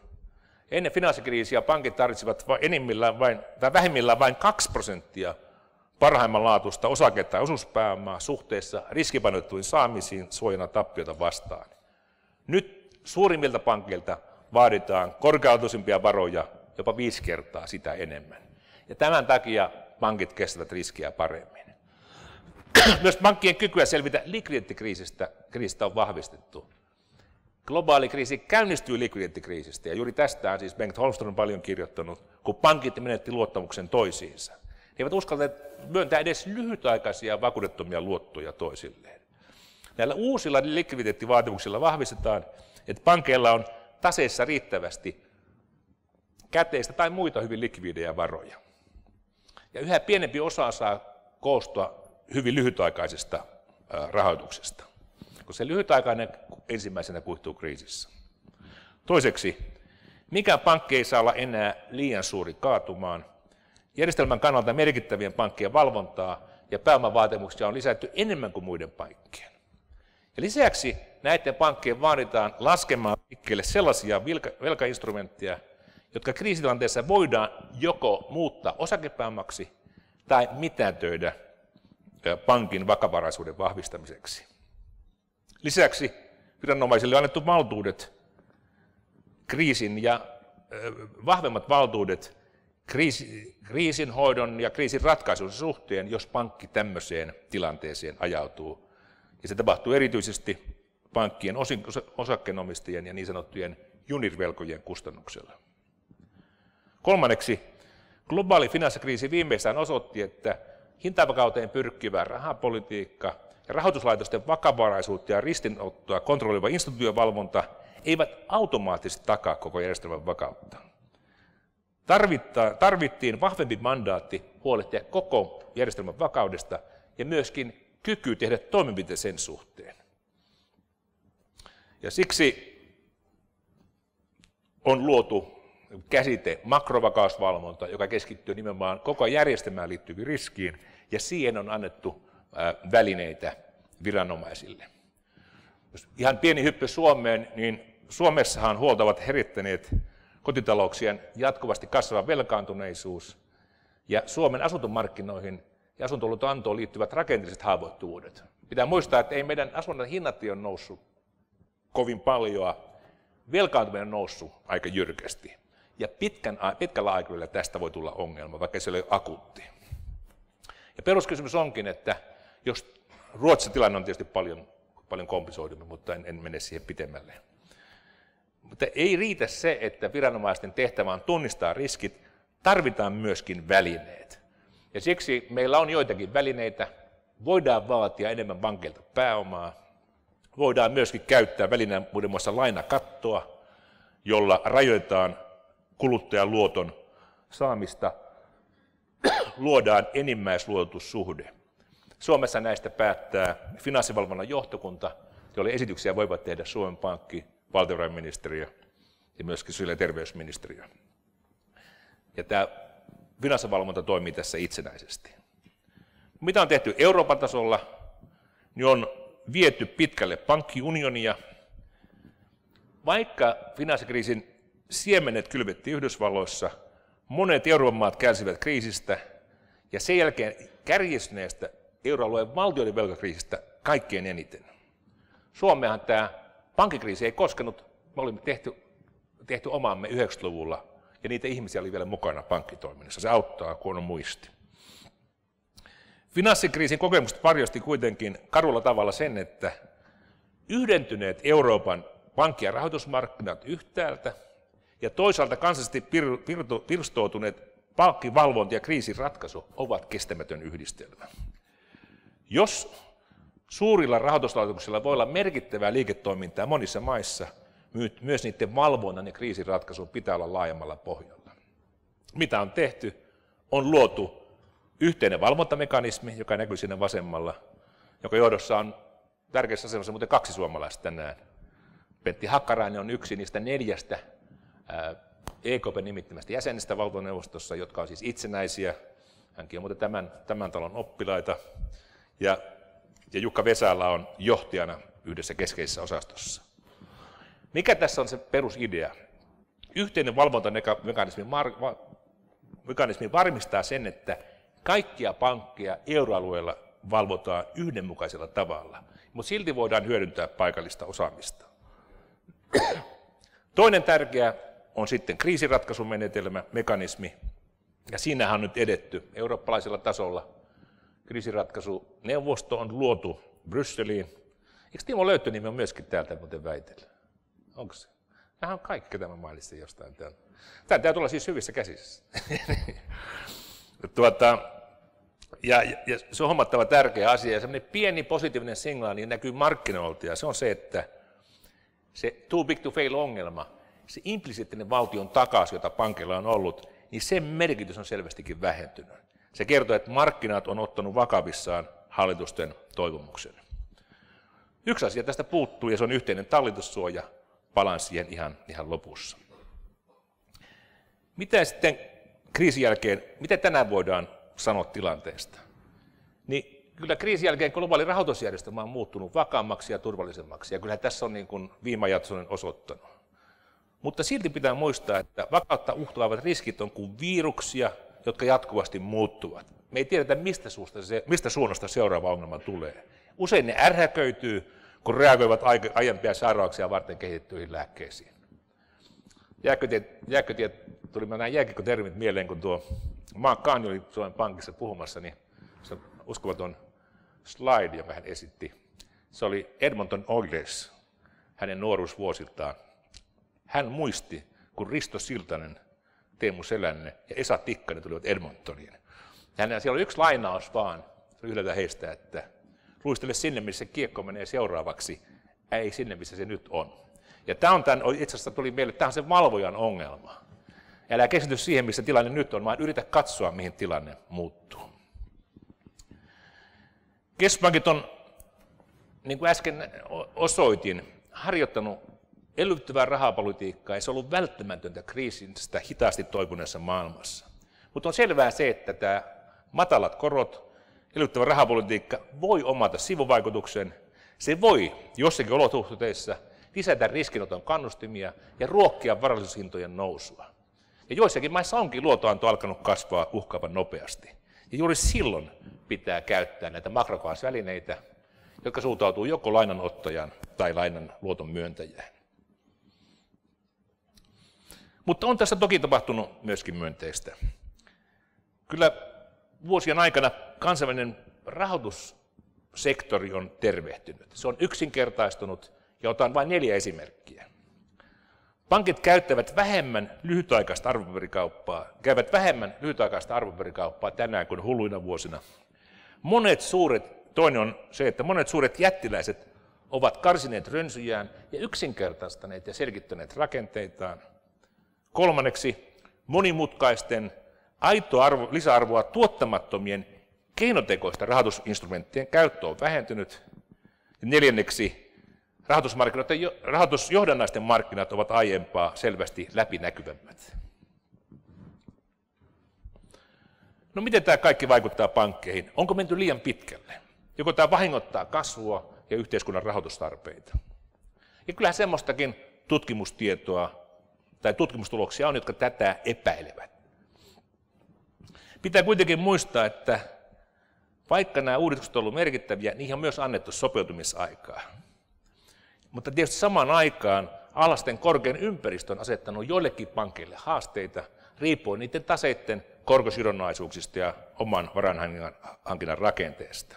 Ennen finanssikriisiä pankit tarvitsivat enimmillään vain, tai vähimmillään vain 2 prosenttia parhaimman laatuista osake- tai osuuspääomaa suhteessa riskipainottuihin saamisiin suojana tappiota vastaan. Nyt suurimmilta pankkeilta vaaditaan korkeatuisimpia varoja jopa viisi kertaa sitä enemmän. Ja tämän takia pankit kestävät riskiä paremmin. Myös pankkien kykyä selvitä likviditeettikriisistä kriisistä on vahvistettu. Globaali kriisi käynnistyy likviditeettikriisistä ja juuri tästä on siis Bengt Holmström paljon kirjoittanut, kun pankit menetti luottamuksen toisiinsa. He eivät uskaltaneet myöntää edes lyhytaikaisia vakuudettomia luottoja toisilleen. Näillä uusilla likviditeettivaatimuksilla vahvistetaan, että pankeilla on taseessa riittävästi käteistä tai muita hyvin likvidejä varoja. Ja yhä pienempi osa saa koostua hyvin lyhytaikaisesta rahoituksesta, kun se lyhytaikainen ensimmäisenä kuihtuu kriisissä. Toiseksi, mikä pankki ei saa olla enää liian suuri kaatumaan. Järjestelmän kannalta merkittävien pankkien valvontaa ja pääomavaatimuksia on lisätty enemmän kuin muiden pankkien. Ja lisäksi näiden pankkien vaaditaan laskemaan liikkeelle sellaisia velkainstrumentteja, jotka kriisitilanteessa voidaan joko muuttaa osakepääomaksi tai mitätöidä pankin vakavaraisuuden vahvistamiseksi. Lisäksi viranomaisille annettu valtuudet kriisin ja vahvemmat valtuudet kriisin hoidon ja kriisin ratkaisun suhteen, jos pankki tämmöiseen tilanteeseen ajautuu. Ja se tapahtuu erityisesti pankkien osakkeenomistajien ja niin sanottujen junirvelkojen kustannuksella. Kolmanneksi, globaali finanssikriisi viimeistään osoitti, että hintavakauteen pyrkivä rahapolitiikka ja rahoituslaitosten vakavaraisuutta ja ristinottoa kontrolloiva instituutiovalvonta eivät automaattisesti takaa koko järjestelmän vakautta. Tarvittiin vahvempi mandaatti huolehtia koko järjestelmän vakaudesta ja myöskin kyky tehdä toimenpiteitä sen suhteen. Ja siksi on luotu käsite makrovakausvalvonta, joka keskittyy nimenomaan koko järjestelmään liittyviin riskiin, ja siihen on annettu välineitä viranomaisille. Jos ihan pieni hyppy Suomeen, niin Suomessahan huolta ovat herittäneet kotitalouksien jatkuvasti kasvava velkaantuneisuus ja Suomen asuntomarkkinoihin ja asuntoluotonantoon liittyvät rakenteelliset haavoittuvuudet. Pitää muistaa, että ei meidän asunnon hinnat ole noussut kovin paljon, velkaantuminen on noussut aika jyrkästi. Ja pitkän, pitkällä aikavälillä tästä voi tulla ongelma, vaikka se ei ole akuutti. Ja peruskysymys onkin, että jos Ruotsissa tilanne on tietysti paljon, paljon komplisoidumpi, mutta en, en mene siihen pitemmälle. Mutta ei riitä se, että viranomaisten tehtävä on tunnistaa riskit, tarvitaan myöskin välineet. Ja siksi meillä on joitakin välineitä, voidaan vaatia enemmän pankilta pääomaa, voidaan myöskin käyttää välineen muun muassa lainakattoa, jolla rajoitetaan kuluttajan luoton saamista, luodaan enimmäisluotussuhde. Suomessa näistä päättää finanssivalvonnan johtokunta, jolle esityksiä voivat tehdä Suomen Pankki, valtiovarainministeriö ja myöskin sosiaali- ja terveysministeriö. Ja tämä finanssivalvonta toimii tässä itsenäisesti. Mitä on tehty Euroopan tasolla, niin on viety pitkälle pankkiunionia. Vaikka finanssikriisin siemenet kylvettiin Yhdysvalloissa, monet Euroopan maat kärsivät kriisistä, ja sen jälkeen kärjistyneestä euroalueen valtioiden velkakriisistä kaikkein eniten. Suomehan tämä pankkikriisi ei koskenut, me olimme tehty, tehty omaamme 90-luvulla, ja niitä ihmisiä oli vielä mukana pankkitoiminnassa. Se auttaa, kun on muisti. Finanssikriisin kokemukset varjosti kuitenkin karulla tavalla sen, että yhdentyneet Euroopan pankki- ja rahoitusmarkkinat yhtäältä ja toisaalta kansallisesti pirstoutuneet pankkivalvonta ja kriisiratkaisu ovat kestämätön yhdistelmä. Jos suurilla rahoituslaitoksilla voi olla merkittävää liiketoimintaa monissa maissa, myös niiden valvonnan ja kriisiratkaisun pitää olla laajemmalla pohjalla. Mitä on tehty? On luotu yhteinen valvontamekanismi, joka näkyy siinä vasemmalla, joka johdossa on tärkeässä asemassa muuten kaksi suomalaista tänään. Pentti Hakkarainen on yksi niistä neljästä EKP nimittämästä jäsenistä valtioneuvostossa, jotka on siis itsenäisiä. Hänkin on muuten tämän, tämän talon oppilaita. Ja, ja Jukka Vesala on johtajana yhdessä keskeisessä osastossa. Mikä tässä on se perusidea? Yhteinen valvontamekanismi mekanismi varmistaa sen, että kaikkia pankkeja euroalueella valvotaan yhdenmukaisella tavalla, mutta silti voidaan hyödyntää paikallista osaamista. Toinen tärkeä on sitten kriisiratkaisumenetelmä, mekanismi, ja siinähän on nyt edetty eurooppalaisella tasolla. Kriisiratkaisuneuvosto on luotu Brysseliin. Eikö Timo Löyttönimi on myöskin täältä muuten väitellä? Onko se? Nämä on kaikki, tämä mainitsin jostain täällä. Tämä täytyy olla siis hyvissä käsissä. tuota, ja, ja, se on huomattava tärkeä asia. Ja semmoinen pieni positiivinen signaali näkyy markkinoilta, ja se on se, että se too big to fail ongelma, se implisiittinen valtion takas, jota pankilla on ollut, niin sen merkitys on selvästikin vähentynyt. Se kertoo, että markkinat on ottanut vakavissaan hallitusten toivomuksen. Yksi asia tästä puuttuu ja se on yhteinen talletussuoja. Palaan siihen ihan, ihan lopussa. Mitä sitten kriisin jälkeen, mitä tänään voidaan sanoa tilanteesta? Niin kyllä kriisin jälkeen globaali rahoitusjärjestelmä on muuttunut vakaammaksi ja turvallisemmaksi, ja kyllä tässä on niin kuin viime osoittanut. Mutta silti pitää muistaa, että vakautta uhkaavat riskit on kuin viruksia, jotka jatkuvasti muuttuvat. Me ei tiedetä, mistä, suusta se, mistä suunnasta seuraava ongelma tulee. Usein ne ärhäköityy, kun reagoivat aiempia sairauksia varten kehitettyihin lääkkeisiin. Jääkkötiet, jääkkötiet tuli nämä jääkikkotermit mieleen, kun tuo Mark Kahn oli Suomen Pankissa puhumassa, niin se uskomaton slide, jonka hän esitti. Se oli Edmonton Oilers, hänen nuoruusvuosiltaan. Hän muisti, kun Risto Siltanen, Teemu Selänne ja Esa Tikkanen tulivat Edmontoniin. Hän, siellä oli yksi lainaus vaan yhdeltä heistä, että luistele sinne, missä kiekko menee seuraavaksi, ei sinne, missä se nyt on. Ja tämä on tämän, itse asiassa tuli että tämä on se valvojan ongelma. Älä keskity siihen, missä tilanne nyt on, vaan yritä katsoa, mihin tilanne muuttuu. Keskuspankit on, niin kuin äsken osoitin, harjoittanut elvyttävää rahapolitiikkaa, ja se ollut välttämätöntä kriisistä hitaasti toipuneessa maailmassa. Mutta on selvää se, että tämä matalat korot, elvyttävä rahapolitiikka voi omata sivuvaikutuksen. Se voi jossakin olosuhteissa lisätä riskinoton kannustimia ja ruokkia varallisuushintojen nousua. Ja joissakin maissa onkin luotoanto alkanut kasvaa uhkaavan nopeasti. Ja juuri silloin pitää käyttää näitä makrokaasvälineitä, jotka suuntautuu joko lainanottajan tai lainan luoton myöntäjään. Mutta on tässä toki tapahtunut myöskin myönteistä. Kyllä vuosien aikana kansainvälinen rahoitussektori on tervehtynyt. Se on yksinkertaistunut ja otan vain neljä esimerkkiä. Pankit käyttävät vähemmän lyhytaikaista arvopaperikauppaa, käyvät vähemmän lyhytaikaista arvopaperikauppaa tänään kuin hulluina vuosina. Monet suuret, toinen on se, että monet suuret jättiläiset ovat karsineet rönsyjään ja yksinkertaistaneet ja selkittäneet rakenteitaan – Kolmanneksi monimutkaisten aitoa arvo, lisäarvoa tuottamattomien keinotekoisten rahoitusinstrumenttien käyttö on vähentynyt. Ja neljänneksi rahoitusjohdannaisten markkinat ovat aiempaa selvästi läpinäkyvämmät. No miten tämä kaikki vaikuttaa pankkeihin? Onko menty liian pitkälle? Joko tämä vahingoittaa kasvua ja yhteiskunnan rahoitustarpeita? Ja kyllähän semmoistakin tutkimustietoa tai tutkimustuloksia on, jotka tätä epäilevät. Pitää kuitenkin muistaa, että vaikka nämä uudistukset ovat merkittäviä, niihin on myös annettu sopeutumisaikaa. Mutta tietysti samaan aikaan alasten korkean ympäristö on asettanut joillekin pankeille haasteita, riippuen niiden taseiden korkosidonnaisuuksista ja oman varanhankinnan rakenteesta.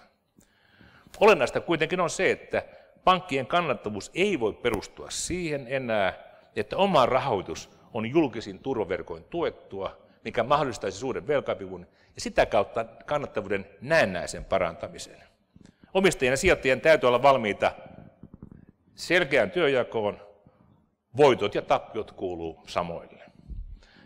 Olennaista kuitenkin on se, että pankkien kannattavuus ei voi perustua siihen enää, että oma rahoitus on julkisin turvaverkoin tuettua, mikä mahdollistaisi suuren velkapivun ja sitä kautta kannattavuuden näennäisen parantamisen. Omistajien ja sijoittajien täytyy olla valmiita selkeään työjakoon, voitot ja tappiot kuuluu samoille.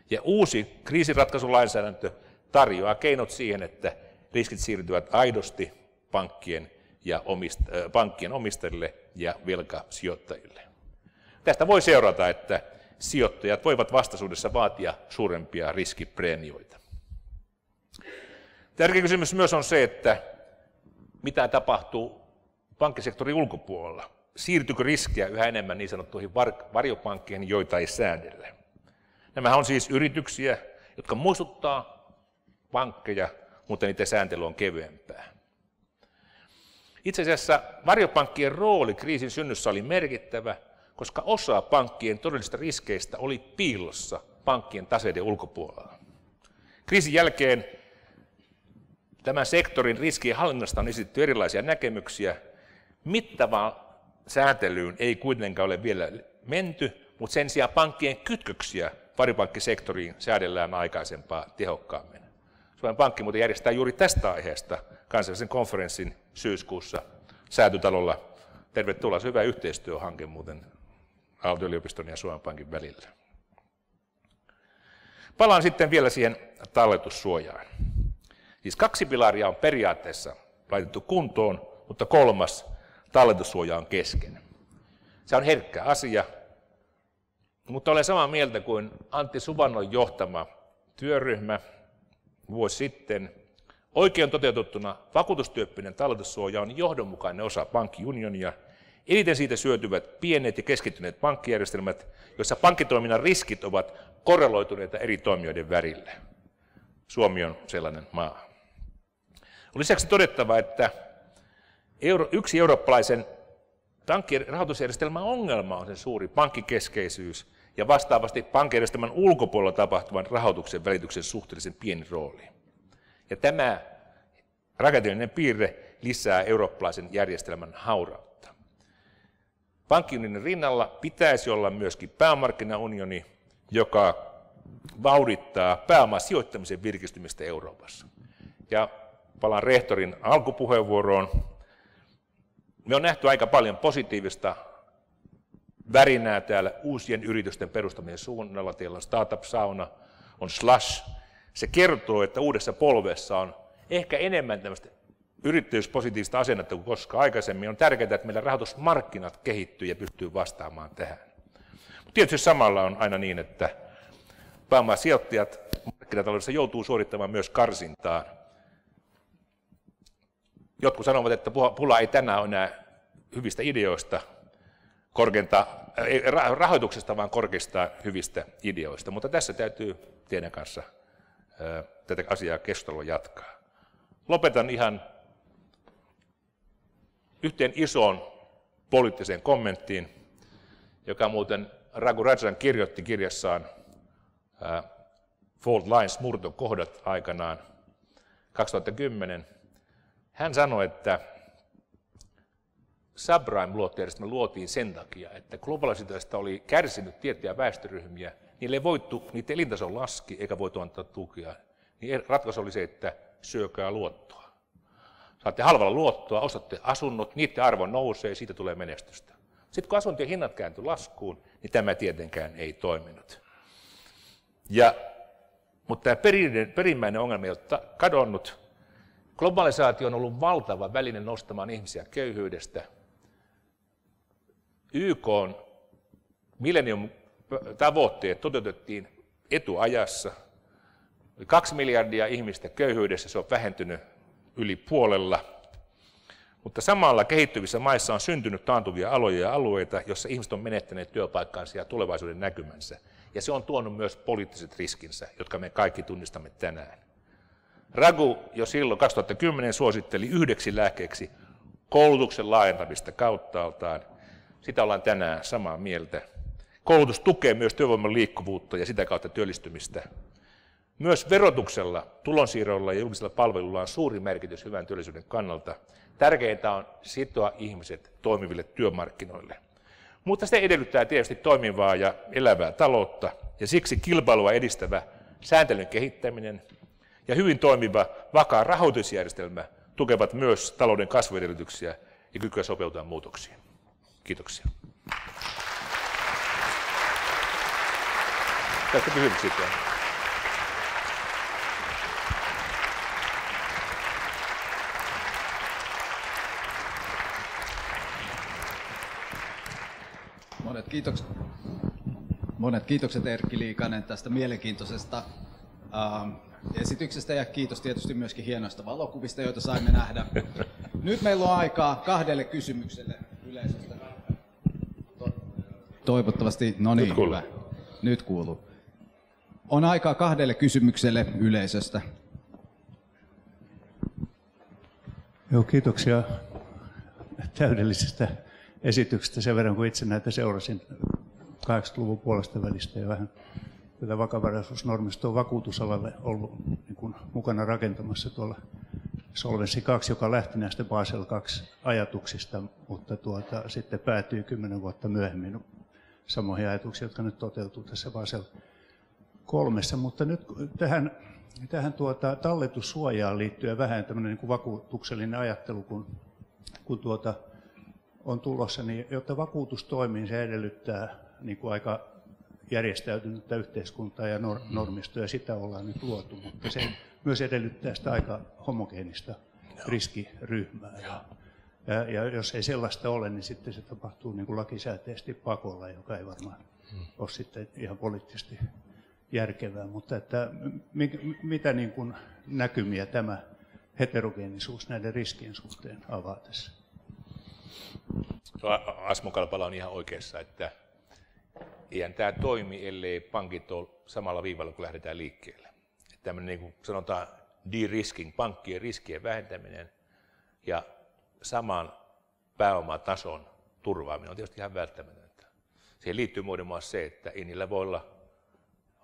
Ja uusi kriisiratkaisulainsäädäntö tarjoaa keinot siihen, että riskit siirtyvät aidosti pankkien, ja omist, äh, pankkien omistajille ja velkasijoittajille. Tästä voi seurata, että sijoittajat voivat vastaisuudessa vaatia suurempia riskipreemioita. Tärkeä kysymys myös on se, että mitä tapahtuu pankkisektorin ulkopuolella. Siirtyykö riskiä yhä enemmän niin sanottuihin varjopankkeihin, joita ei säädellä? Nämä on siis yrityksiä, jotka muistuttaa pankkeja, mutta niiden sääntely on kevyempää. Itse asiassa varjopankkien rooli kriisin synnyssä oli merkittävä, koska osa pankkien todellisista riskeistä oli piilossa pankkien taseiden ulkopuolella. Kriisin jälkeen tämän sektorin riskien hallinnasta on esitetty erilaisia näkemyksiä. Mittavaan säätelyyn ei kuitenkaan ole vielä menty, mutta sen sijaan pankkien kytköksiä paripankkisektoriin säädellään aikaisempaa tehokkaammin. Suomen Pankki muuten järjestää juuri tästä aiheesta kansainvälisen konferenssin syyskuussa säätytalolla. Tervetuloa, se hyvä yhteistyöhanke muuten Aalto-yliopiston ja Suomen Pankin välillä. Palaan sitten vielä siihen talletussuojaan. Siis kaksi pilaria on periaatteessa laitettu kuntoon, mutta kolmas talletussuoja on kesken. Se on herkkä asia, mutta olen samaa mieltä kuin Antti Suvannon johtama työryhmä vuosi sitten. Oikein toteutettuna vakuutustyyppinen talletussuoja on johdonmukainen osa pankkiunionia. Eniten siitä syötyvät pienet ja keskittyneet pankkijärjestelmät, joissa pankkitoiminnan riskit ovat korreloituneita eri toimijoiden välillä. Suomi on sellainen maa. On lisäksi todettava, että euro, yksi eurooppalaisen rahoitusjärjestelmän ongelma on sen suuri pankkikeskeisyys ja vastaavasti pankkijärjestelmän ulkopuolella tapahtuvan rahoituksen välityksen suhteellisen pieni rooli. Ja tämä rakenteellinen piirre lisää eurooppalaisen järjestelmän haurautta. Pankkiunionin rinnalla pitäisi olla myöskin pääomarkkinaunioni, joka vauhdittaa pääomasijoittamisen virkistymistä Euroopassa. Ja palaan rehtorin alkupuheenvuoroon. Me on nähty aika paljon positiivista värinää täällä uusien yritysten perustamisen suunnalla. Teillä on Startup-sauna, on Slash. Se kertoo, että uudessa polvessa on ehkä enemmän tämmöistä yrittäjyyspositiivista asennetta kuin koskaan aikaisemmin. On tärkeää, että meillä rahoitusmarkkinat kehittyy ja pystyy vastaamaan tähän. Mutta tietysti samalla on aina niin, että pääomasijoittajat markkinataloudessa joutuu suorittamaan myös karsintaa. Jotkut sanovat, että pula ei tänään ole enää hyvistä ideoista, korkeinta, ei rahoituksesta, vaan korkeista hyvistä ideoista. Mutta tässä täytyy teidän kanssa tätä asiaa keskustelua jatkaa. Lopetan ihan yhteen isoon poliittiseen kommenttiin, joka muuten Raghu Rajan kirjoitti kirjassaan Fault Lines, murtokohdat aikanaan 2010. Hän sanoi, että subprime-luottojärjestelmä luotiin sen takia, että globalisaatiosta oli kärsinyt tiettyjä väestöryhmiä, niille ei voittu, niiden elintaso laski eikä voitu antaa tukea. Niin ratkaisu oli se, että syökää luottoa. Saatte halvalla luottoa, ostatte asunnot, niiden arvo nousee, siitä tulee menestystä. Sitten kun asuntojen hinnat kääntyi laskuun, niin tämä tietenkään ei toiminut. Ja, mutta tämä perimmäinen ongelma ei ole kadonnut. Globalisaatio on ollut valtava väline nostamaan ihmisiä köyhyydestä, YK on millennium tavoitteet toteutettiin etuajassa. Kaksi miljardia ihmistä köyhyydessä, se on vähentynyt yli puolella. Mutta samalla kehittyvissä maissa on syntynyt taantuvia aloja ja alueita, joissa ihmiset on menettäneet työpaikkaansa ja tulevaisuuden näkymänsä. Ja se on tuonut myös poliittiset riskinsä, jotka me kaikki tunnistamme tänään. Ragu jo silloin 2010 suositteli yhdeksi lääkkeeksi koulutuksen laajentamista kauttaaltaan. Sitä ollaan tänään samaa mieltä. Koulutus tukee myös työvoiman liikkuvuutta ja sitä kautta työllistymistä. Myös verotuksella, tulonsiirroilla ja julkisella palvelulla on suuri merkitys hyvän työllisyyden kannalta. Tärkeintä on sitoa ihmiset toimiville työmarkkinoille. Mutta se edellyttää tietysti toimivaa ja elävää taloutta, ja siksi kilpailua edistävä sääntelyn kehittäminen ja hyvin toimiva, vakaa rahoitusjärjestelmä tukevat myös talouden kasvuedellytyksiä ja kykyä sopeutua muutoksiin. Kiitoksia. Tästä kysymyksiä. Kiitokset, monet kiitokset Erkki Liikanen tästä mielenkiintoisesta uh, esityksestä ja kiitos tietysti myöskin hienoista valokuvista, joita saimme nähdä. Nyt meillä on aikaa kahdelle kysymykselle yleisöstä. Toivottavasti, no niin, Nyt kuuluu. hyvä. Nyt kuuluu. On aikaa kahdelle kysymykselle yleisöstä. Joo, kiitoksia täydellisestä esityksestä sen verran, kun itse näitä seurasin 80-luvun puolesta välistä ja vähän tätä vakavaraisuusnormistoa vakuutusalalle ollut niin kuin mukana rakentamassa tuolla Solvenssi 2, joka lähti näistä Basel 2 ajatuksista, mutta tuota, sitten päätyi kymmenen vuotta myöhemmin samoihin ajatuksiin, jotka nyt toteutuu tässä Basel kolmessa, mutta nyt tähän, tähän tuota, talletussuojaan liittyen vähän tämmöinen niin kuin vakuutuksellinen ajattelu, kun, kun tuota, on tulossa, niin jotta vakuutus toimii, se edellyttää niin kuin aika järjestäytynyttä yhteiskuntaa ja nor- normistoa, ja sitä ollaan nyt luotu, mutta se myös edellyttää sitä aika homogeenista riskiryhmää. Ja, ja, ja jos ei sellaista ole, niin sitten se tapahtuu niin kuin lakisääteisesti pakolla, joka ei varmaan ole sitten ihan poliittisesti järkevää. Mutta että mi- mitä niin kuin näkymiä tämä heterogeenisuus näiden riskien suhteen avaa tässä? Asmo Kalpala on ihan oikeassa, että eihän tämä toimi, ellei pankit ole samalla viivalla, kun lähdetään liikkeelle. Tämmöinen niin kuin sanotaan de-risking, pankkien riskien vähentäminen ja saman pääomatason turvaaminen on tietysti ihan välttämätöntä. Siihen liittyy muiden muassa se, että ei niillä voi olla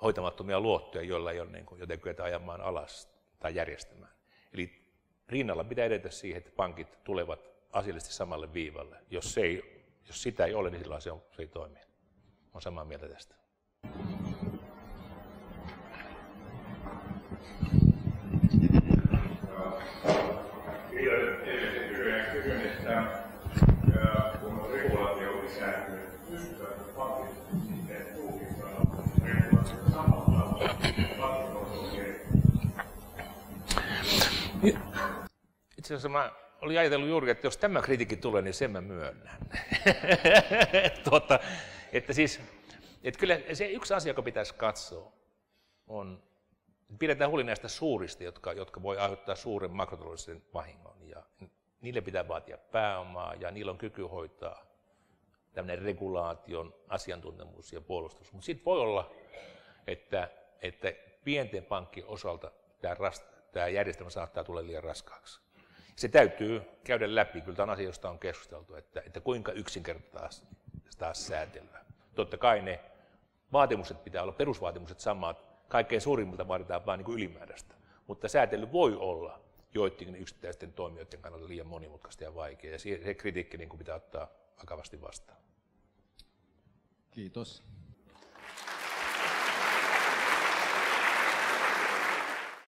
hoitamattomia luottoja, joilla ei ole niin kuin, joten kyetä ajamaan alas tai järjestämään. Eli rinnalla pitää edetä siihen, että pankit tulevat asiallisesti samalle viivalle. Jos, se ei, jos sitä ei ole, niin silloin se, on, se ei toimi. Olen samaa mieltä tästä. Itse asiassa mä olin ajatellut juuri, että jos tämä kritiikki tulee, niin sen mä myönnän. tuota, että siis, että kyllä se yksi asia, joka pitäisi katsoa, on, pidetään huoli näistä suurista, jotka, jotka voi aiheuttaa suuren makrotaloudellisen vahingon. Ja niille pitää vaatia pääomaa ja niillä on kyky hoitaa tämmöinen regulaation, asiantuntemus ja puolustus. Mutta sitten voi olla, että, että pienten pankkien osalta tämä, tämä järjestelmä saattaa tulla liian raskaaksi. Se täytyy käydä läpi, kyllä tämä on asia, josta on keskusteltu, että, että kuinka yksinkertaista taas säätelyä. Totta kai ne vaatimukset pitää olla, perusvaatimukset samat, kaikkein suurimmilta vaaditaan vain niin ylimääräistä. Mutta säätely voi olla joidenkin yksittäisten toimijoiden kannalta liian monimutkaista ja vaikeaa, ja se kritiikki niin kuin pitää ottaa vakavasti vastaan. Kiitos.